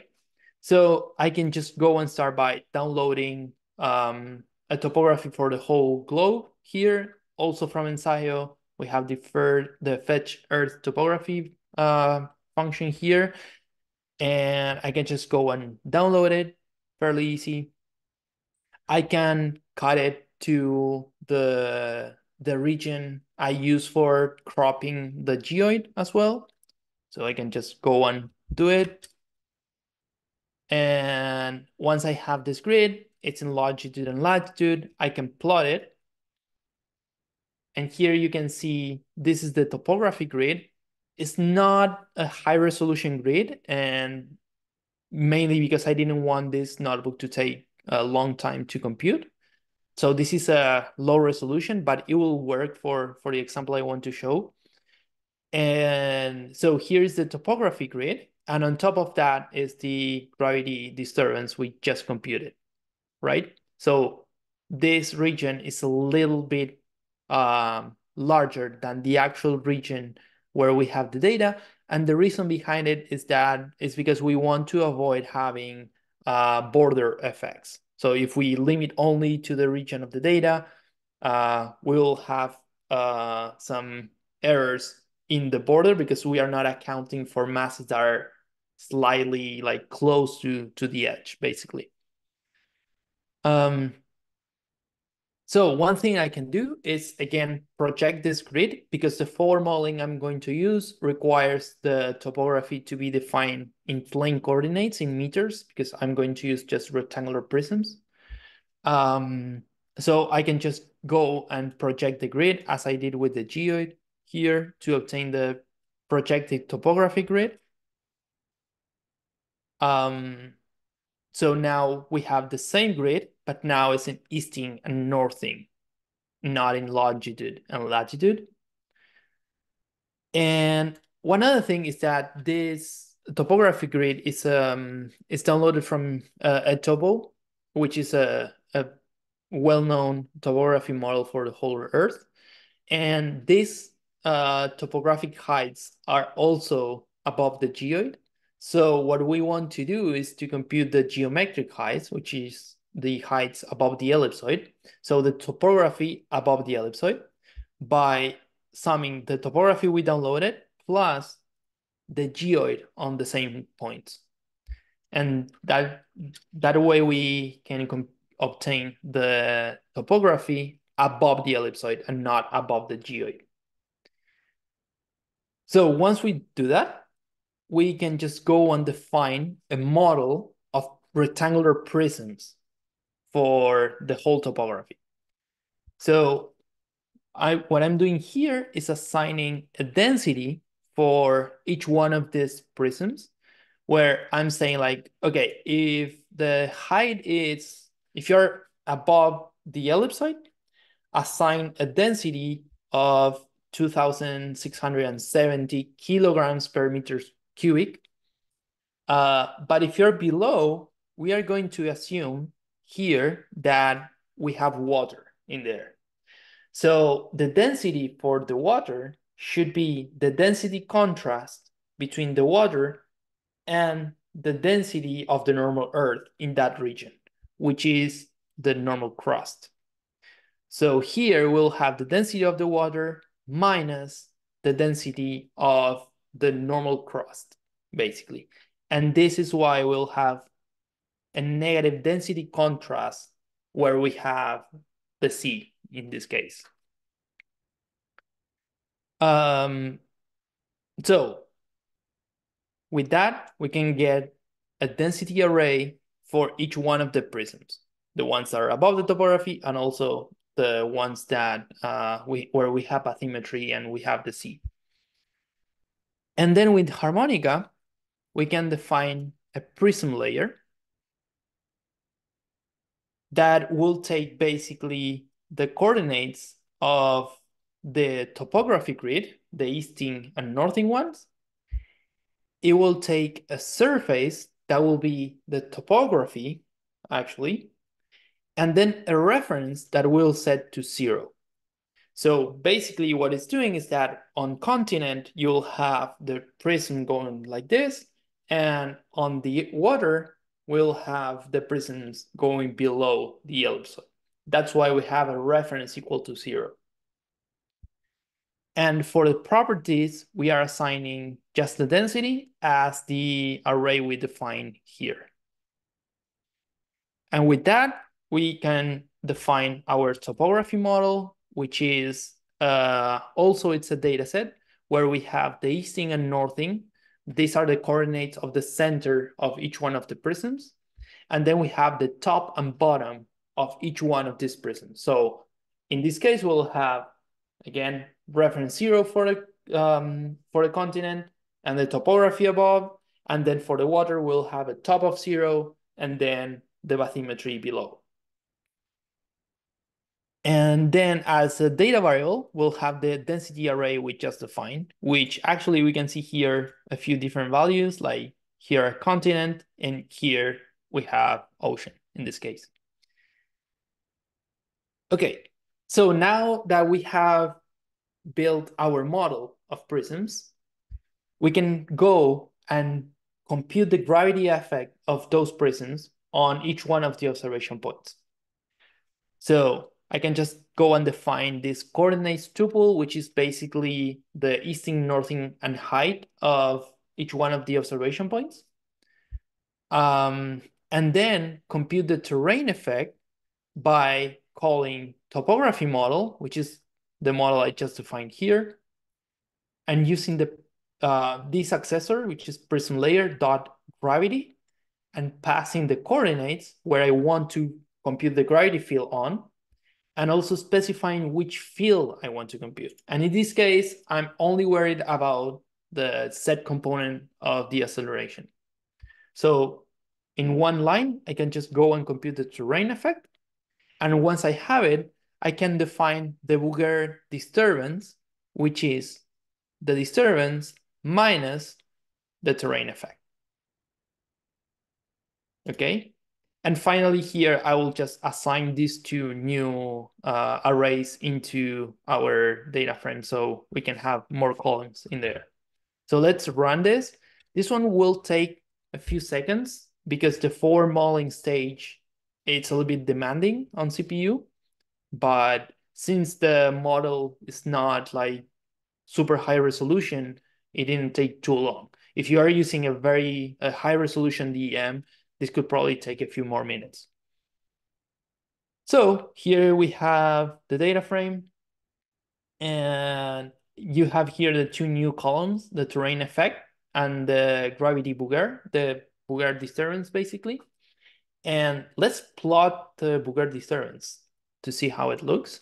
So I can just go and start by downloading um, a topography for the whole globe here. Also from Ensaio, we have the, the fetch Earth topography uh, function here. And I can just go and download it fairly easy. I can cut it to the the region I use for cropping the geoid as well. So I can just go and do it. And once I have this grid, it's in longitude and latitude, I can plot it. And here you can see this is the topography grid. It's not a high resolution grid and mainly because I didn't want this notebook to take a long time to compute. So this is a low resolution, but it will work for, for the example I want to show. And so here's the topography grid. And on top of that is the gravity disturbance we just computed, right? So this region is a little bit um, larger than the actual region where we have the data. And the reason behind it is that is because we want to avoid having uh, border effects. So if we limit only to the region of the data, uh, we'll have uh, some errors in the border because we are not accounting for masses that are slightly like close to, to the edge, basically. Um, so one thing I can do is, again, project this grid because the forward modeling I'm going to use requires the topography to be defined in plane coordinates in meters because I'm going to use just rectangular prisms. Um, so I can just go and project the grid as I did with the geoid here to obtain the projected topography grid. Um, so now we have the same grid, but now it's in easting and northing, not in longitude and latitude. And one other thing is that this topography grid is um is downloaded from uh, Etopo, which is a, a well-known topography model for the whole Earth. And these uh, topographic heights are also above the geoid. So what we want to do is to compute the geometric heights, which is the heights above the ellipsoid. So the topography above the ellipsoid by summing the topography we downloaded plus the geoid on the same points. And that, that way we can obtain the topography above the ellipsoid and not above the geoid. So once we do that, we can just go and define a model of rectangular prisms for the whole topography. So I what I'm doing here is assigning a density for each one of these prisms where I'm saying like, okay, if the height is, if you're above the ellipsoid, assign a density of 2,670 kilograms per meters cubic. Uh, but if you're below, we are going to assume here that we have water in there. So the density for the water should be the density contrast between the water and the density of the normal earth in that region, which is the normal crust. So here we'll have the density of the water minus the density of the normal crust, basically. And this is why we'll have a negative density contrast where we have the sea in this case. Um, so with that, we can get a density array for each one of the prisms, the ones that are above the topography and also the ones that uh, we where we have bathymetry and we have the sea. And then with harmonica, we can define a prism layer that will take basically the coordinates of the topography grid, the easting and northing ones. It will take a surface that will be the topography, actually, and then a reference that will set to zero. So basically what it's doing is that on continent, you'll have the prism going like this, and on the water, we'll have the prisms going below the ellipsoid. That's why we have a reference equal to zero. And for the properties, we are assigning just the density as the array we define here. And with that, we can define our topography model which is uh, also it's a data set where we have the easting and northing these are the coordinates of the center of each one of the prisms. And then we have the top and bottom of each one of these prisms. So in this case, we'll have, again, reference zero for the, um, for the continent and the topography above. And then for the water, we'll have a top of zero and then the bathymetry below. And then as a data variable, we'll have the density array we just defined, which actually we can see here a few different values, like here a continent, and here we have ocean in this case. Okay, so now that we have built our model of prisms, we can go and compute the gravity effect of those prisms on each one of the observation points. So I can just go and define this coordinates tuple, which is basically the easting, northing, and height of each one of the observation points. Um, and then compute the terrain effect by calling topography model, which is the model I just defined here, and using the uh, this accessor, which is prism layer dot gravity, and passing the coordinates where I want to compute the gravity field on, and also specifying which field I want to compute. And in this case, I'm only worried about the z component of the acceleration. So in one line, I can just go and compute the terrain effect. And once I have it, I can define the Bouguer disturbance, which is the disturbance minus the terrain effect. Okay, and finally here, I will just assign these two new uh, arrays into our data frame so we can have more columns in there. So let's run this. This one will take a few seconds because the for modeling stage, it's a little bit demanding on CPU. But since the model is not like super high resolution, it didn't take too long. If you are using a very a high resolution DEM, this could probably take a few more minutes. So here we have the data frame and you have here the two new columns, the terrain effect and the gravity Bouguer, the Bouguer disturbance basically. And let's plot the Bouguer disturbance to see how it looks.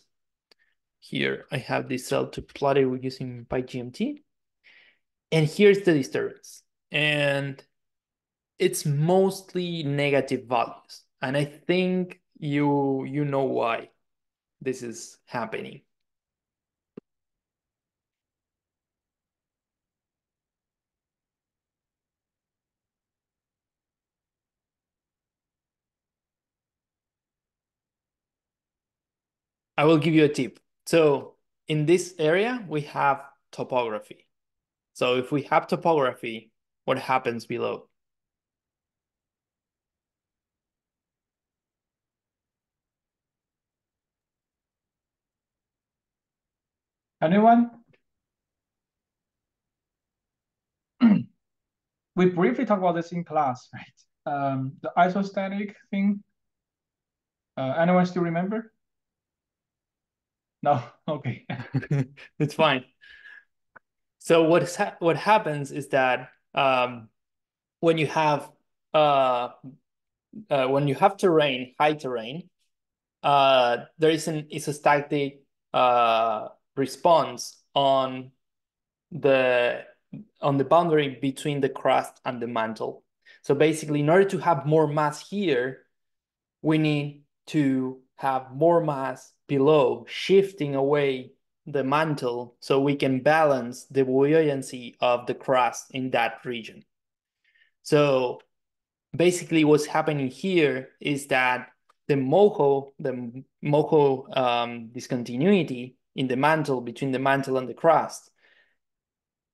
Here I have this cell to plot it using PyGMT. And here's the disturbance. And it's mostly negative values. And I think you you know why this is happening. I will give you a tip. So in this area, we have topography. So if we have topography, what happens below? Anyone? we briefly talked about this in class, right? Um, the isostatic thing. Uh, anyone still remember? No, okay. it's fine. So what ha what happens is that um, when you have uh, uh, when you have terrain, high terrain, uh, there is an isostatic uh, response on the on the boundary between the crust and the mantle. So basically, in order to have more mass here, we need to have more mass below, shifting away the mantle so we can balance the buoyancy of the crust in that region. So basically what's happening here is that the moho, the moho um, discontinuity in the mantle, between the mantle and the crust,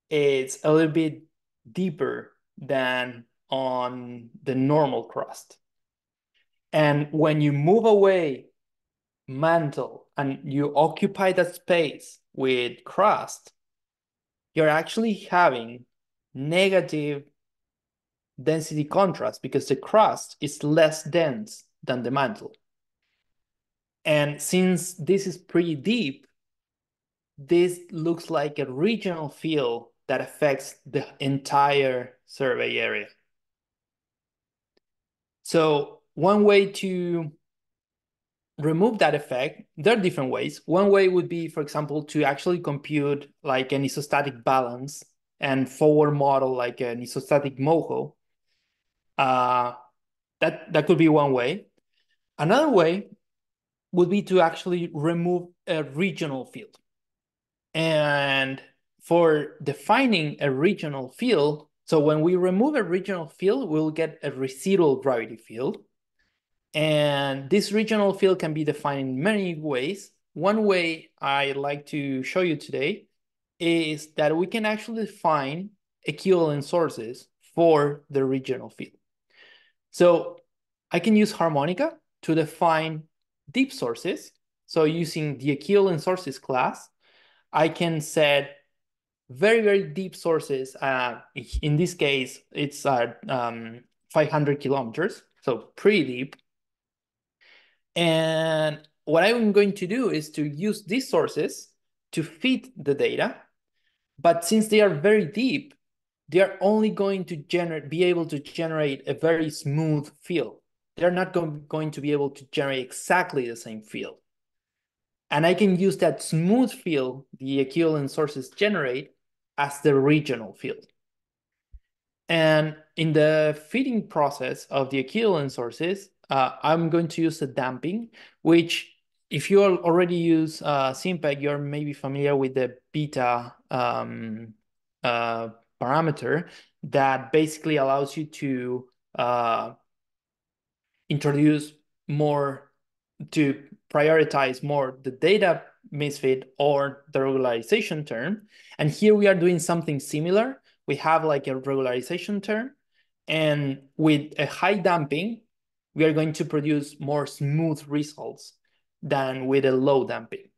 it's a little bit deeper than on the normal crust. And when you move away mantle and you occupy that space with crust, you're actually having negative density contrast because the crust is less dense than the mantle. And since this is pretty deep, this looks like a regional field that affects the entire survey area. So one way to remove that effect, there are different ways. One way would be, for example, to actually compute like an isostatic balance and forward model like an isostatic MOHO. Uh, that, that could be one way. Another way would be to actually remove a regional field. And for defining a regional field, so when we remove a regional field, we'll get a residual gravity field. And this regional field can be defined in many ways. One way I like to show you today is that we can actually define equivalent sources for the regional field. So I can use harmonica to define deep sources. So using the equivalent sources class, I can set very, very deep sources. Uh, in this case, it's uh, um, 500 kilometers, so pretty deep. And what I'm going to do is to use these sources to feed the data. But since they are very deep, they are only going to generate, be able to generate a very smooth field. They're not going, going to be able to generate exactly the same field. And I can use that smooth field the equivalent sources generate as the regional field. And in the feeding process of the equivalent sources, uh, I'm going to use a damping, which if you already use uh, SimPEG, you're maybe familiar with the beta um, uh, parameter that basically allows you to uh, introduce more, to prioritize more the data misfit or the regularization term. And here we are doing something similar. We have like a regularization term and with a high damping, we are going to produce more smooth results than with a low damping.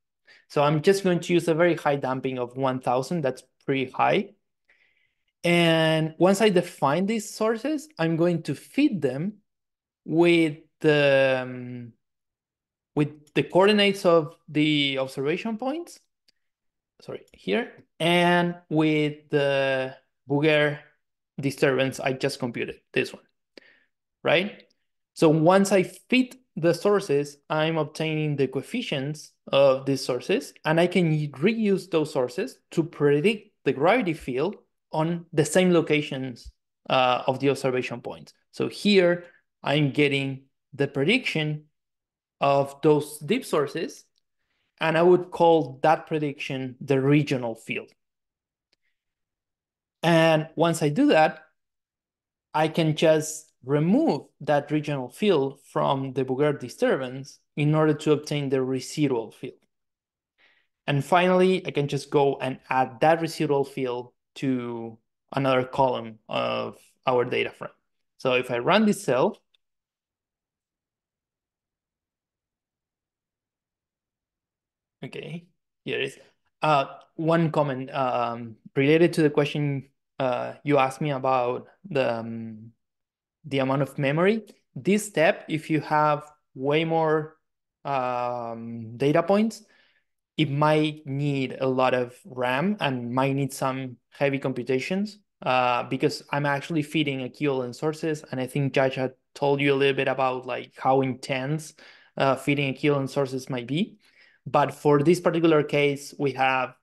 So I'm just going to use a very high damping of 1000. That's pretty high. And once I define these sources, I'm going to feed them with the um, with the coordinates of the observation points, sorry, here, and with the Bouguer disturbance I just computed, this one, right? So once I fit the sources, I'm obtaining the coefficients of these sources, and I can reuse those sources to predict the gravity field on the same locations uh, of the observation points. So here I'm getting the prediction of those deep sources, and I would call that prediction the regional field. And once I do that, I can just remove that regional field from the Bouguer disturbance in order to obtain the residual field. And finally, I can just go and add that residual field to another column of our data frame. So if I run this cell, Okay, here it is. Uh, one comment um, related to the question uh, you asked me about the, um, the amount of memory. This step, if you have way more um, data points, it might need a lot of RAM and might need some heavy computations uh, because I'm actually feeding equivalent sources. And I think Jiajia told you a little bit about like how intense uh, feeding equivalent sources might be. But for this particular case, we have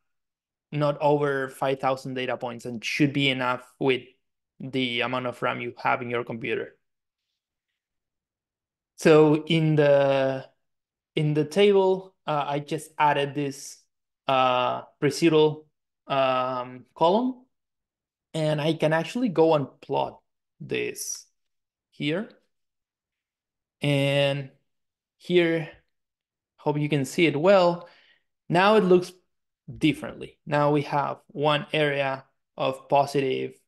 not over 5,000 data points and should be enough with the amount of RAM you have in your computer. So in the in the table, uh, I just added this uh, residual um, column, and I can actually go and plot this here. And here Hope you can see it well. Now it looks differently. Now we have one area of positive,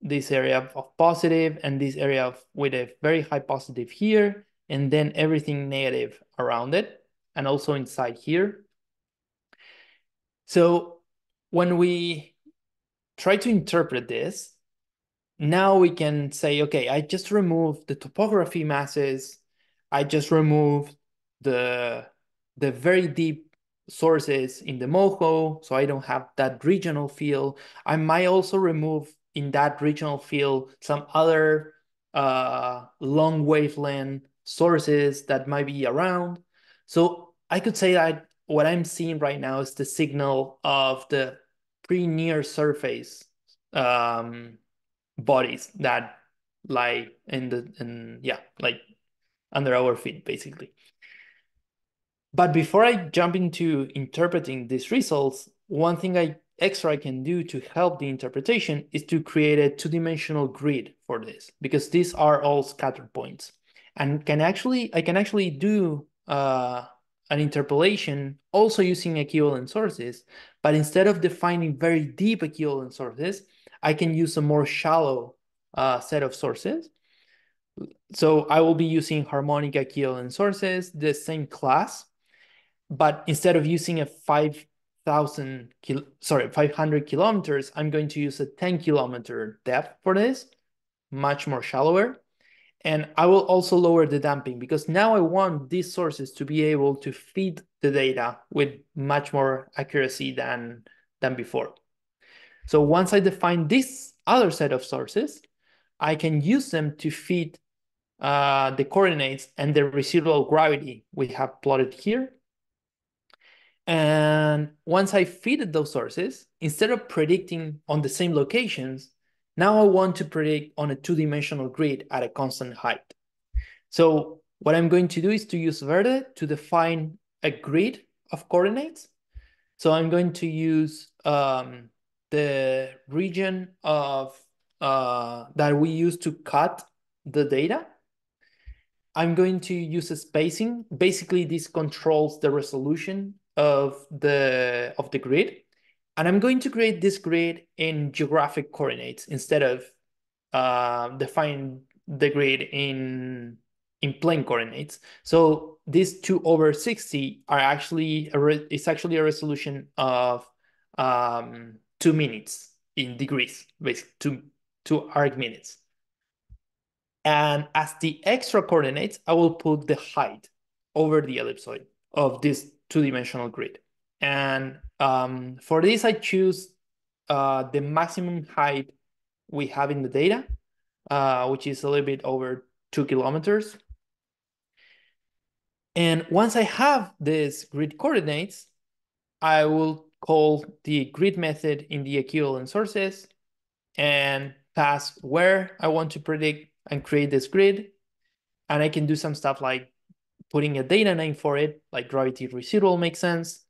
this area of positive, and this area of, with a very high positive here, and then everything negative around it, and also inside here. So when we try to interpret this, now we can say, okay, I just removed the topography masses. I just removed the the very deep sources in the Moho, so I don't have that regional feel. I might also remove in that regional field some other uh, long wavelength sources that might be around. So I could say that what I'm seeing right now is the signal of the pre-near surface um, bodies that lie in the in yeah like under our feet basically. But before I jump into interpreting these results, one thing I extra I can do to help the interpretation is to create a two-dimensional grid for this because these are all scatter points. And can actually I can actually do uh, an interpolation also using equivalent sources but instead of defining very deep equivalent sources I can use a more shallow uh, set of sources. So I will be using harmonic equivalent sources the same class but instead of using a five thousand kil sorry 500 kilometers i'm going to use a 10 kilometer depth for this much more shallower. And i will also lower the damping because now i want these sources to be able to feed the data with much more accuracy than than before. So once i define this other set of sources i can use them to feed uh, the coordinates and the residual gravity we have plotted here and once I feed those sources, instead of predicting on the same locations, now I want to predict on a two-dimensional grid at a constant height. So what I'm going to do is to use Verde to define a grid of coordinates. So I'm going to use um, the region of uh, that we use to cut the data. I'm going to use a spacing. Basically, this controls the resolution of the of the grid. And I'm going to create this grid in geographic coordinates instead of uh, define the grid in in plane coordinates. So these two over 60 are actually, a it's actually a resolution of um, two minutes in degrees, basically two, two arc minutes. And as the extra coordinates, I will put the height over the ellipsoid of this two-dimensional grid. And um, for this, I choose uh, the maximum height we have in the data, uh, which is a little bit over two kilometers. And once I have this grid coordinates, I will call the grid method in the equivalent sources and pass where I want to predict and create this grid. And I can do some stuff like putting a data name for it, like gravity residual makes sense.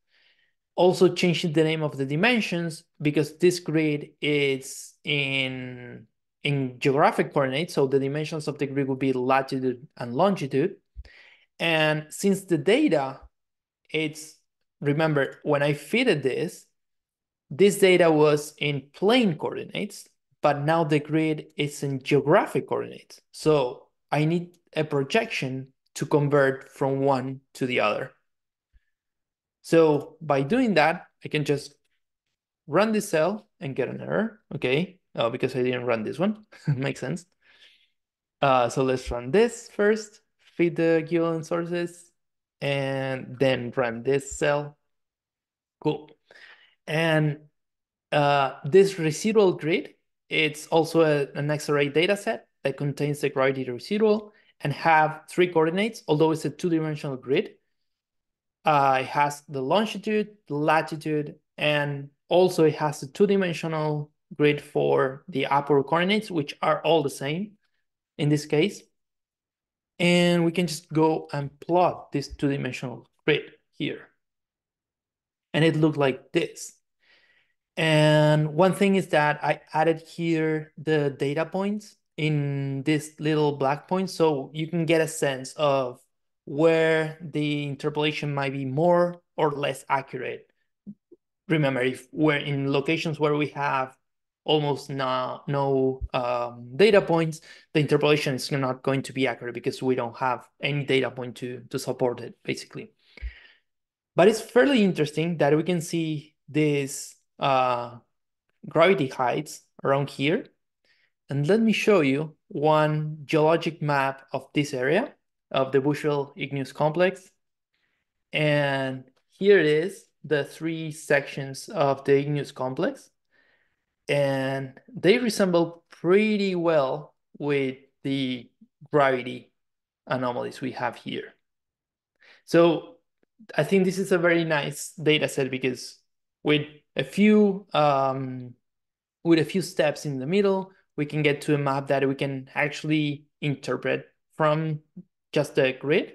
Also changing the name of the dimensions because this grid is in, in geographic coordinates. So the dimensions of the grid would be latitude and longitude. And since the data, it's, remember, when I fitted this, this data was in plane coordinates, but now the grid is in geographic coordinates. So I need a projection to convert from one to the other. So by doing that, I can just run this cell and get an error, okay? Oh, because I didn't run this one, makes sense. Uh, so let's run this first, feed the equivalent sources, and then run this cell. Cool. And uh, this residual grid, it's also a, an Xarray data set that contains the gravity residual and have three coordinates, although it's a two-dimensional grid. Uh, it has the longitude, the latitude, and also it has a two-dimensional grid for the upper coordinates, which are all the same in this case. And we can just go and plot this two-dimensional grid here. And it looked like this. And one thing is that I added here the data points in this little black point so you can get a sense of where the interpolation might be more or less accurate. Remember, if we're in locations where we have almost no, no um, data points, the interpolation is not going to be accurate because we don't have any data point to, to support it, basically. But it's fairly interesting that we can see these uh, gravity heights around here and let me show you one geologic map of this area of the Bushveld Igneous Complex. And here it is, the three sections of the igneous complex. And they resemble pretty well with the gravity anomalies we have here. So I think this is a very nice data set because with a few um, with a few steps in the middle, we can get to a map that we can actually interpret from just the grid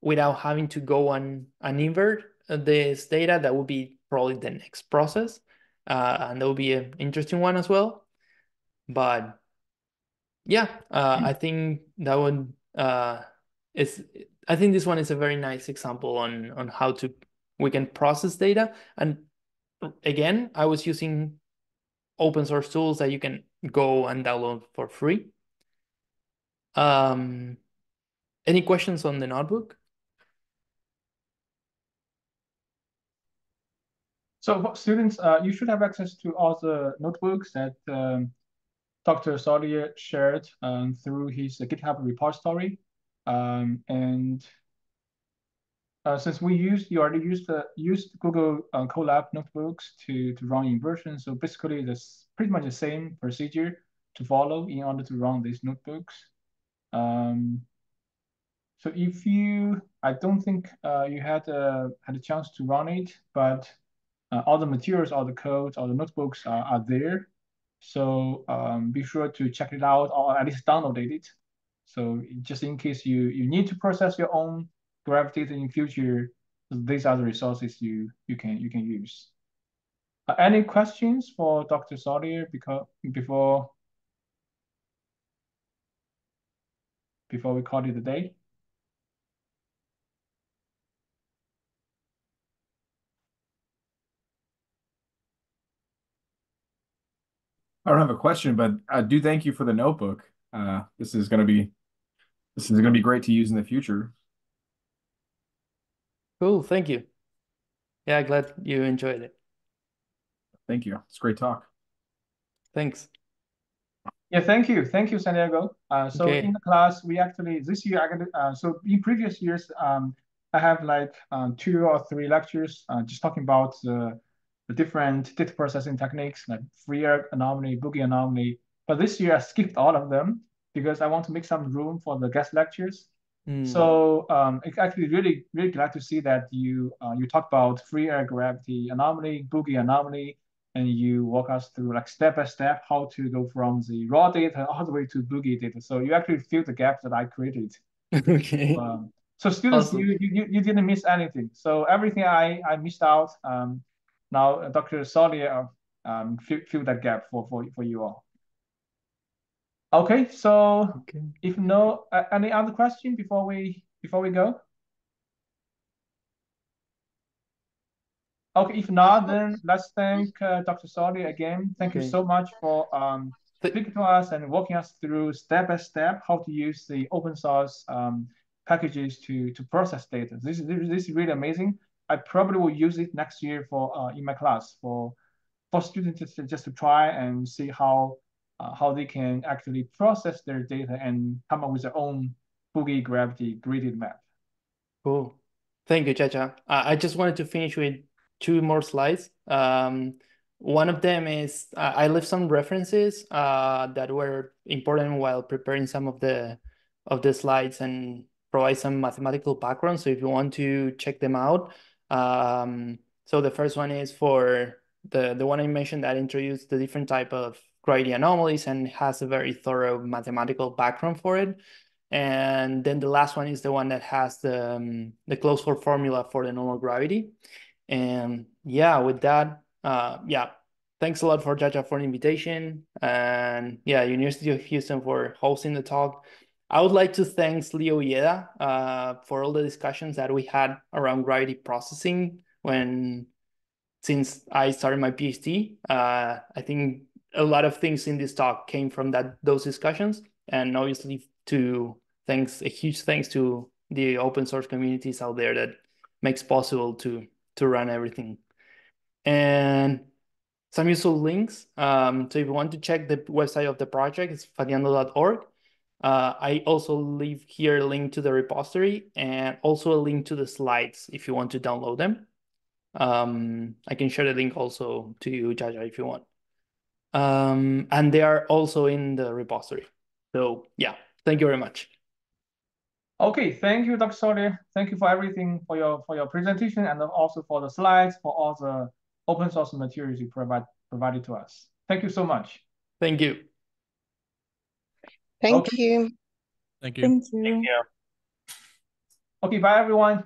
without having to go and, and invert this data. That would be probably the next process. Uh, and that would be an interesting one as well. But yeah, uh, I think that one uh, is, I think this one is a very nice example on, on how to, we can process data. And again, I was using open source tools that you can go and download for free. Um, any questions on the notebook? So students, uh, you should have access to all the notebooks that um, Dr. Soler shared um, through his GitHub repository. Um, and uh, since we used, you already used the used Google uh, Colab notebooks to, to run inversion. So basically, it's pretty much the same procedure to follow in order to run these notebooks. Um, so if you, I don't think uh, you had a, had a chance to run it, but uh, all the materials, all the codes, all the notebooks are, are there. So um, be sure to check it out or at least download it. So just in case you, you need to process your own gravity in future, these are the resources you you can you can use. Uh, any questions for Dr. Soler because before before we call it a day? I don't have a question, but I do thank you for the notebook. Uh, this is going to be this is going to be great to use in the future. Cool. Thank you. Yeah, glad you enjoyed it. Thank you. It's great talk. Thanks. Yeah, thank you. Thank you, Santiago. Uh, so Okay. in the class, we actually, this year, I got, uh, so in previous years, um, I have like um, two or three lectures uh, just talking about the, the different data processing techniques like free air anomaly, Bouguer anomaly. But this year I skipped all of them because I want to make some room for the guest lectures. Mm. So um, it's actually really, really glad to see that you uh, you talk about free air gravity anomaly, Bouguer anomaly, and you walk us through like step by step how to go from the raw data all the way to Bouguer data. So you actually fill the gap that I created. Okay. Um, so students, Awesome. you, you you didn't miss anything. So everything I I missed out. Um, now uh, Dr. Soler um fill, fill that gap for for for you all. Okay, so Okay. if no uh, any other question before we before we go. Okay, if not, then let's thank uh, Dr. Soler again. Thank you so much for um speaking to us and walking us through step by step how to use the open source um, packages to to process data. This is this is really amazing. I probably will use it next year for uh, in my class for for students just to, just to try and see how uh, how they can actually process their data and come up with their own Bouguer gravity graded map. Cool. Thank you, Jiajia. Uh, I just wanted to finish with two more slides. Um, one of them is I left some references uh, that were important while preparing some of the of the slides and provide some mathematical background. So if you want to check them out, um, so the first one is for the the one I mentioned that introduced the different type of gravity anomalies and has a very thorough mathematical background for it. And then the last one is the one that has the um, the closed form formula for the normal gravity. And yeah, with that, uh, yeah, thanks a lot for Jiajia for the invitation, and yeah, University of Houston for hosting the talk. I would like to thank Leo Uieda uh, for all the discussions that we had around gravity processing when since I started my PhD. Uh, I think a lot of things in this talk came from that those discussions, and obviously to thanks a huge thanks to the open source communities out there that makes possible to to run everything. And some useful links. Um, so if you want to check the website of the project, it's fatiando.org. Uh, I also leave here a link to the repository and also a link to the slides if you want to download them. Um, I can share the link also to you, Jiajia, if you want. Um, and they are also in the repository. So yeah, thank you very much. Okay, thank you, Dr. Soler. Thank you for everything for your for your presentation and also for the slides, for all the open source materials you provide provided to us. Thank you so much. Thank you. Thank Okay. you. Thank you. Thank you. Okay, bye everyone.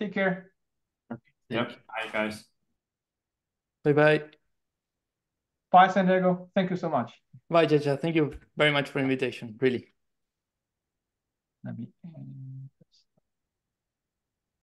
Take care. Yep. Bye guys. Bye bye. Bye, Santiago. Thank you so much. Bye, Jiajia. Thank you very much for invitation. Really. Let me.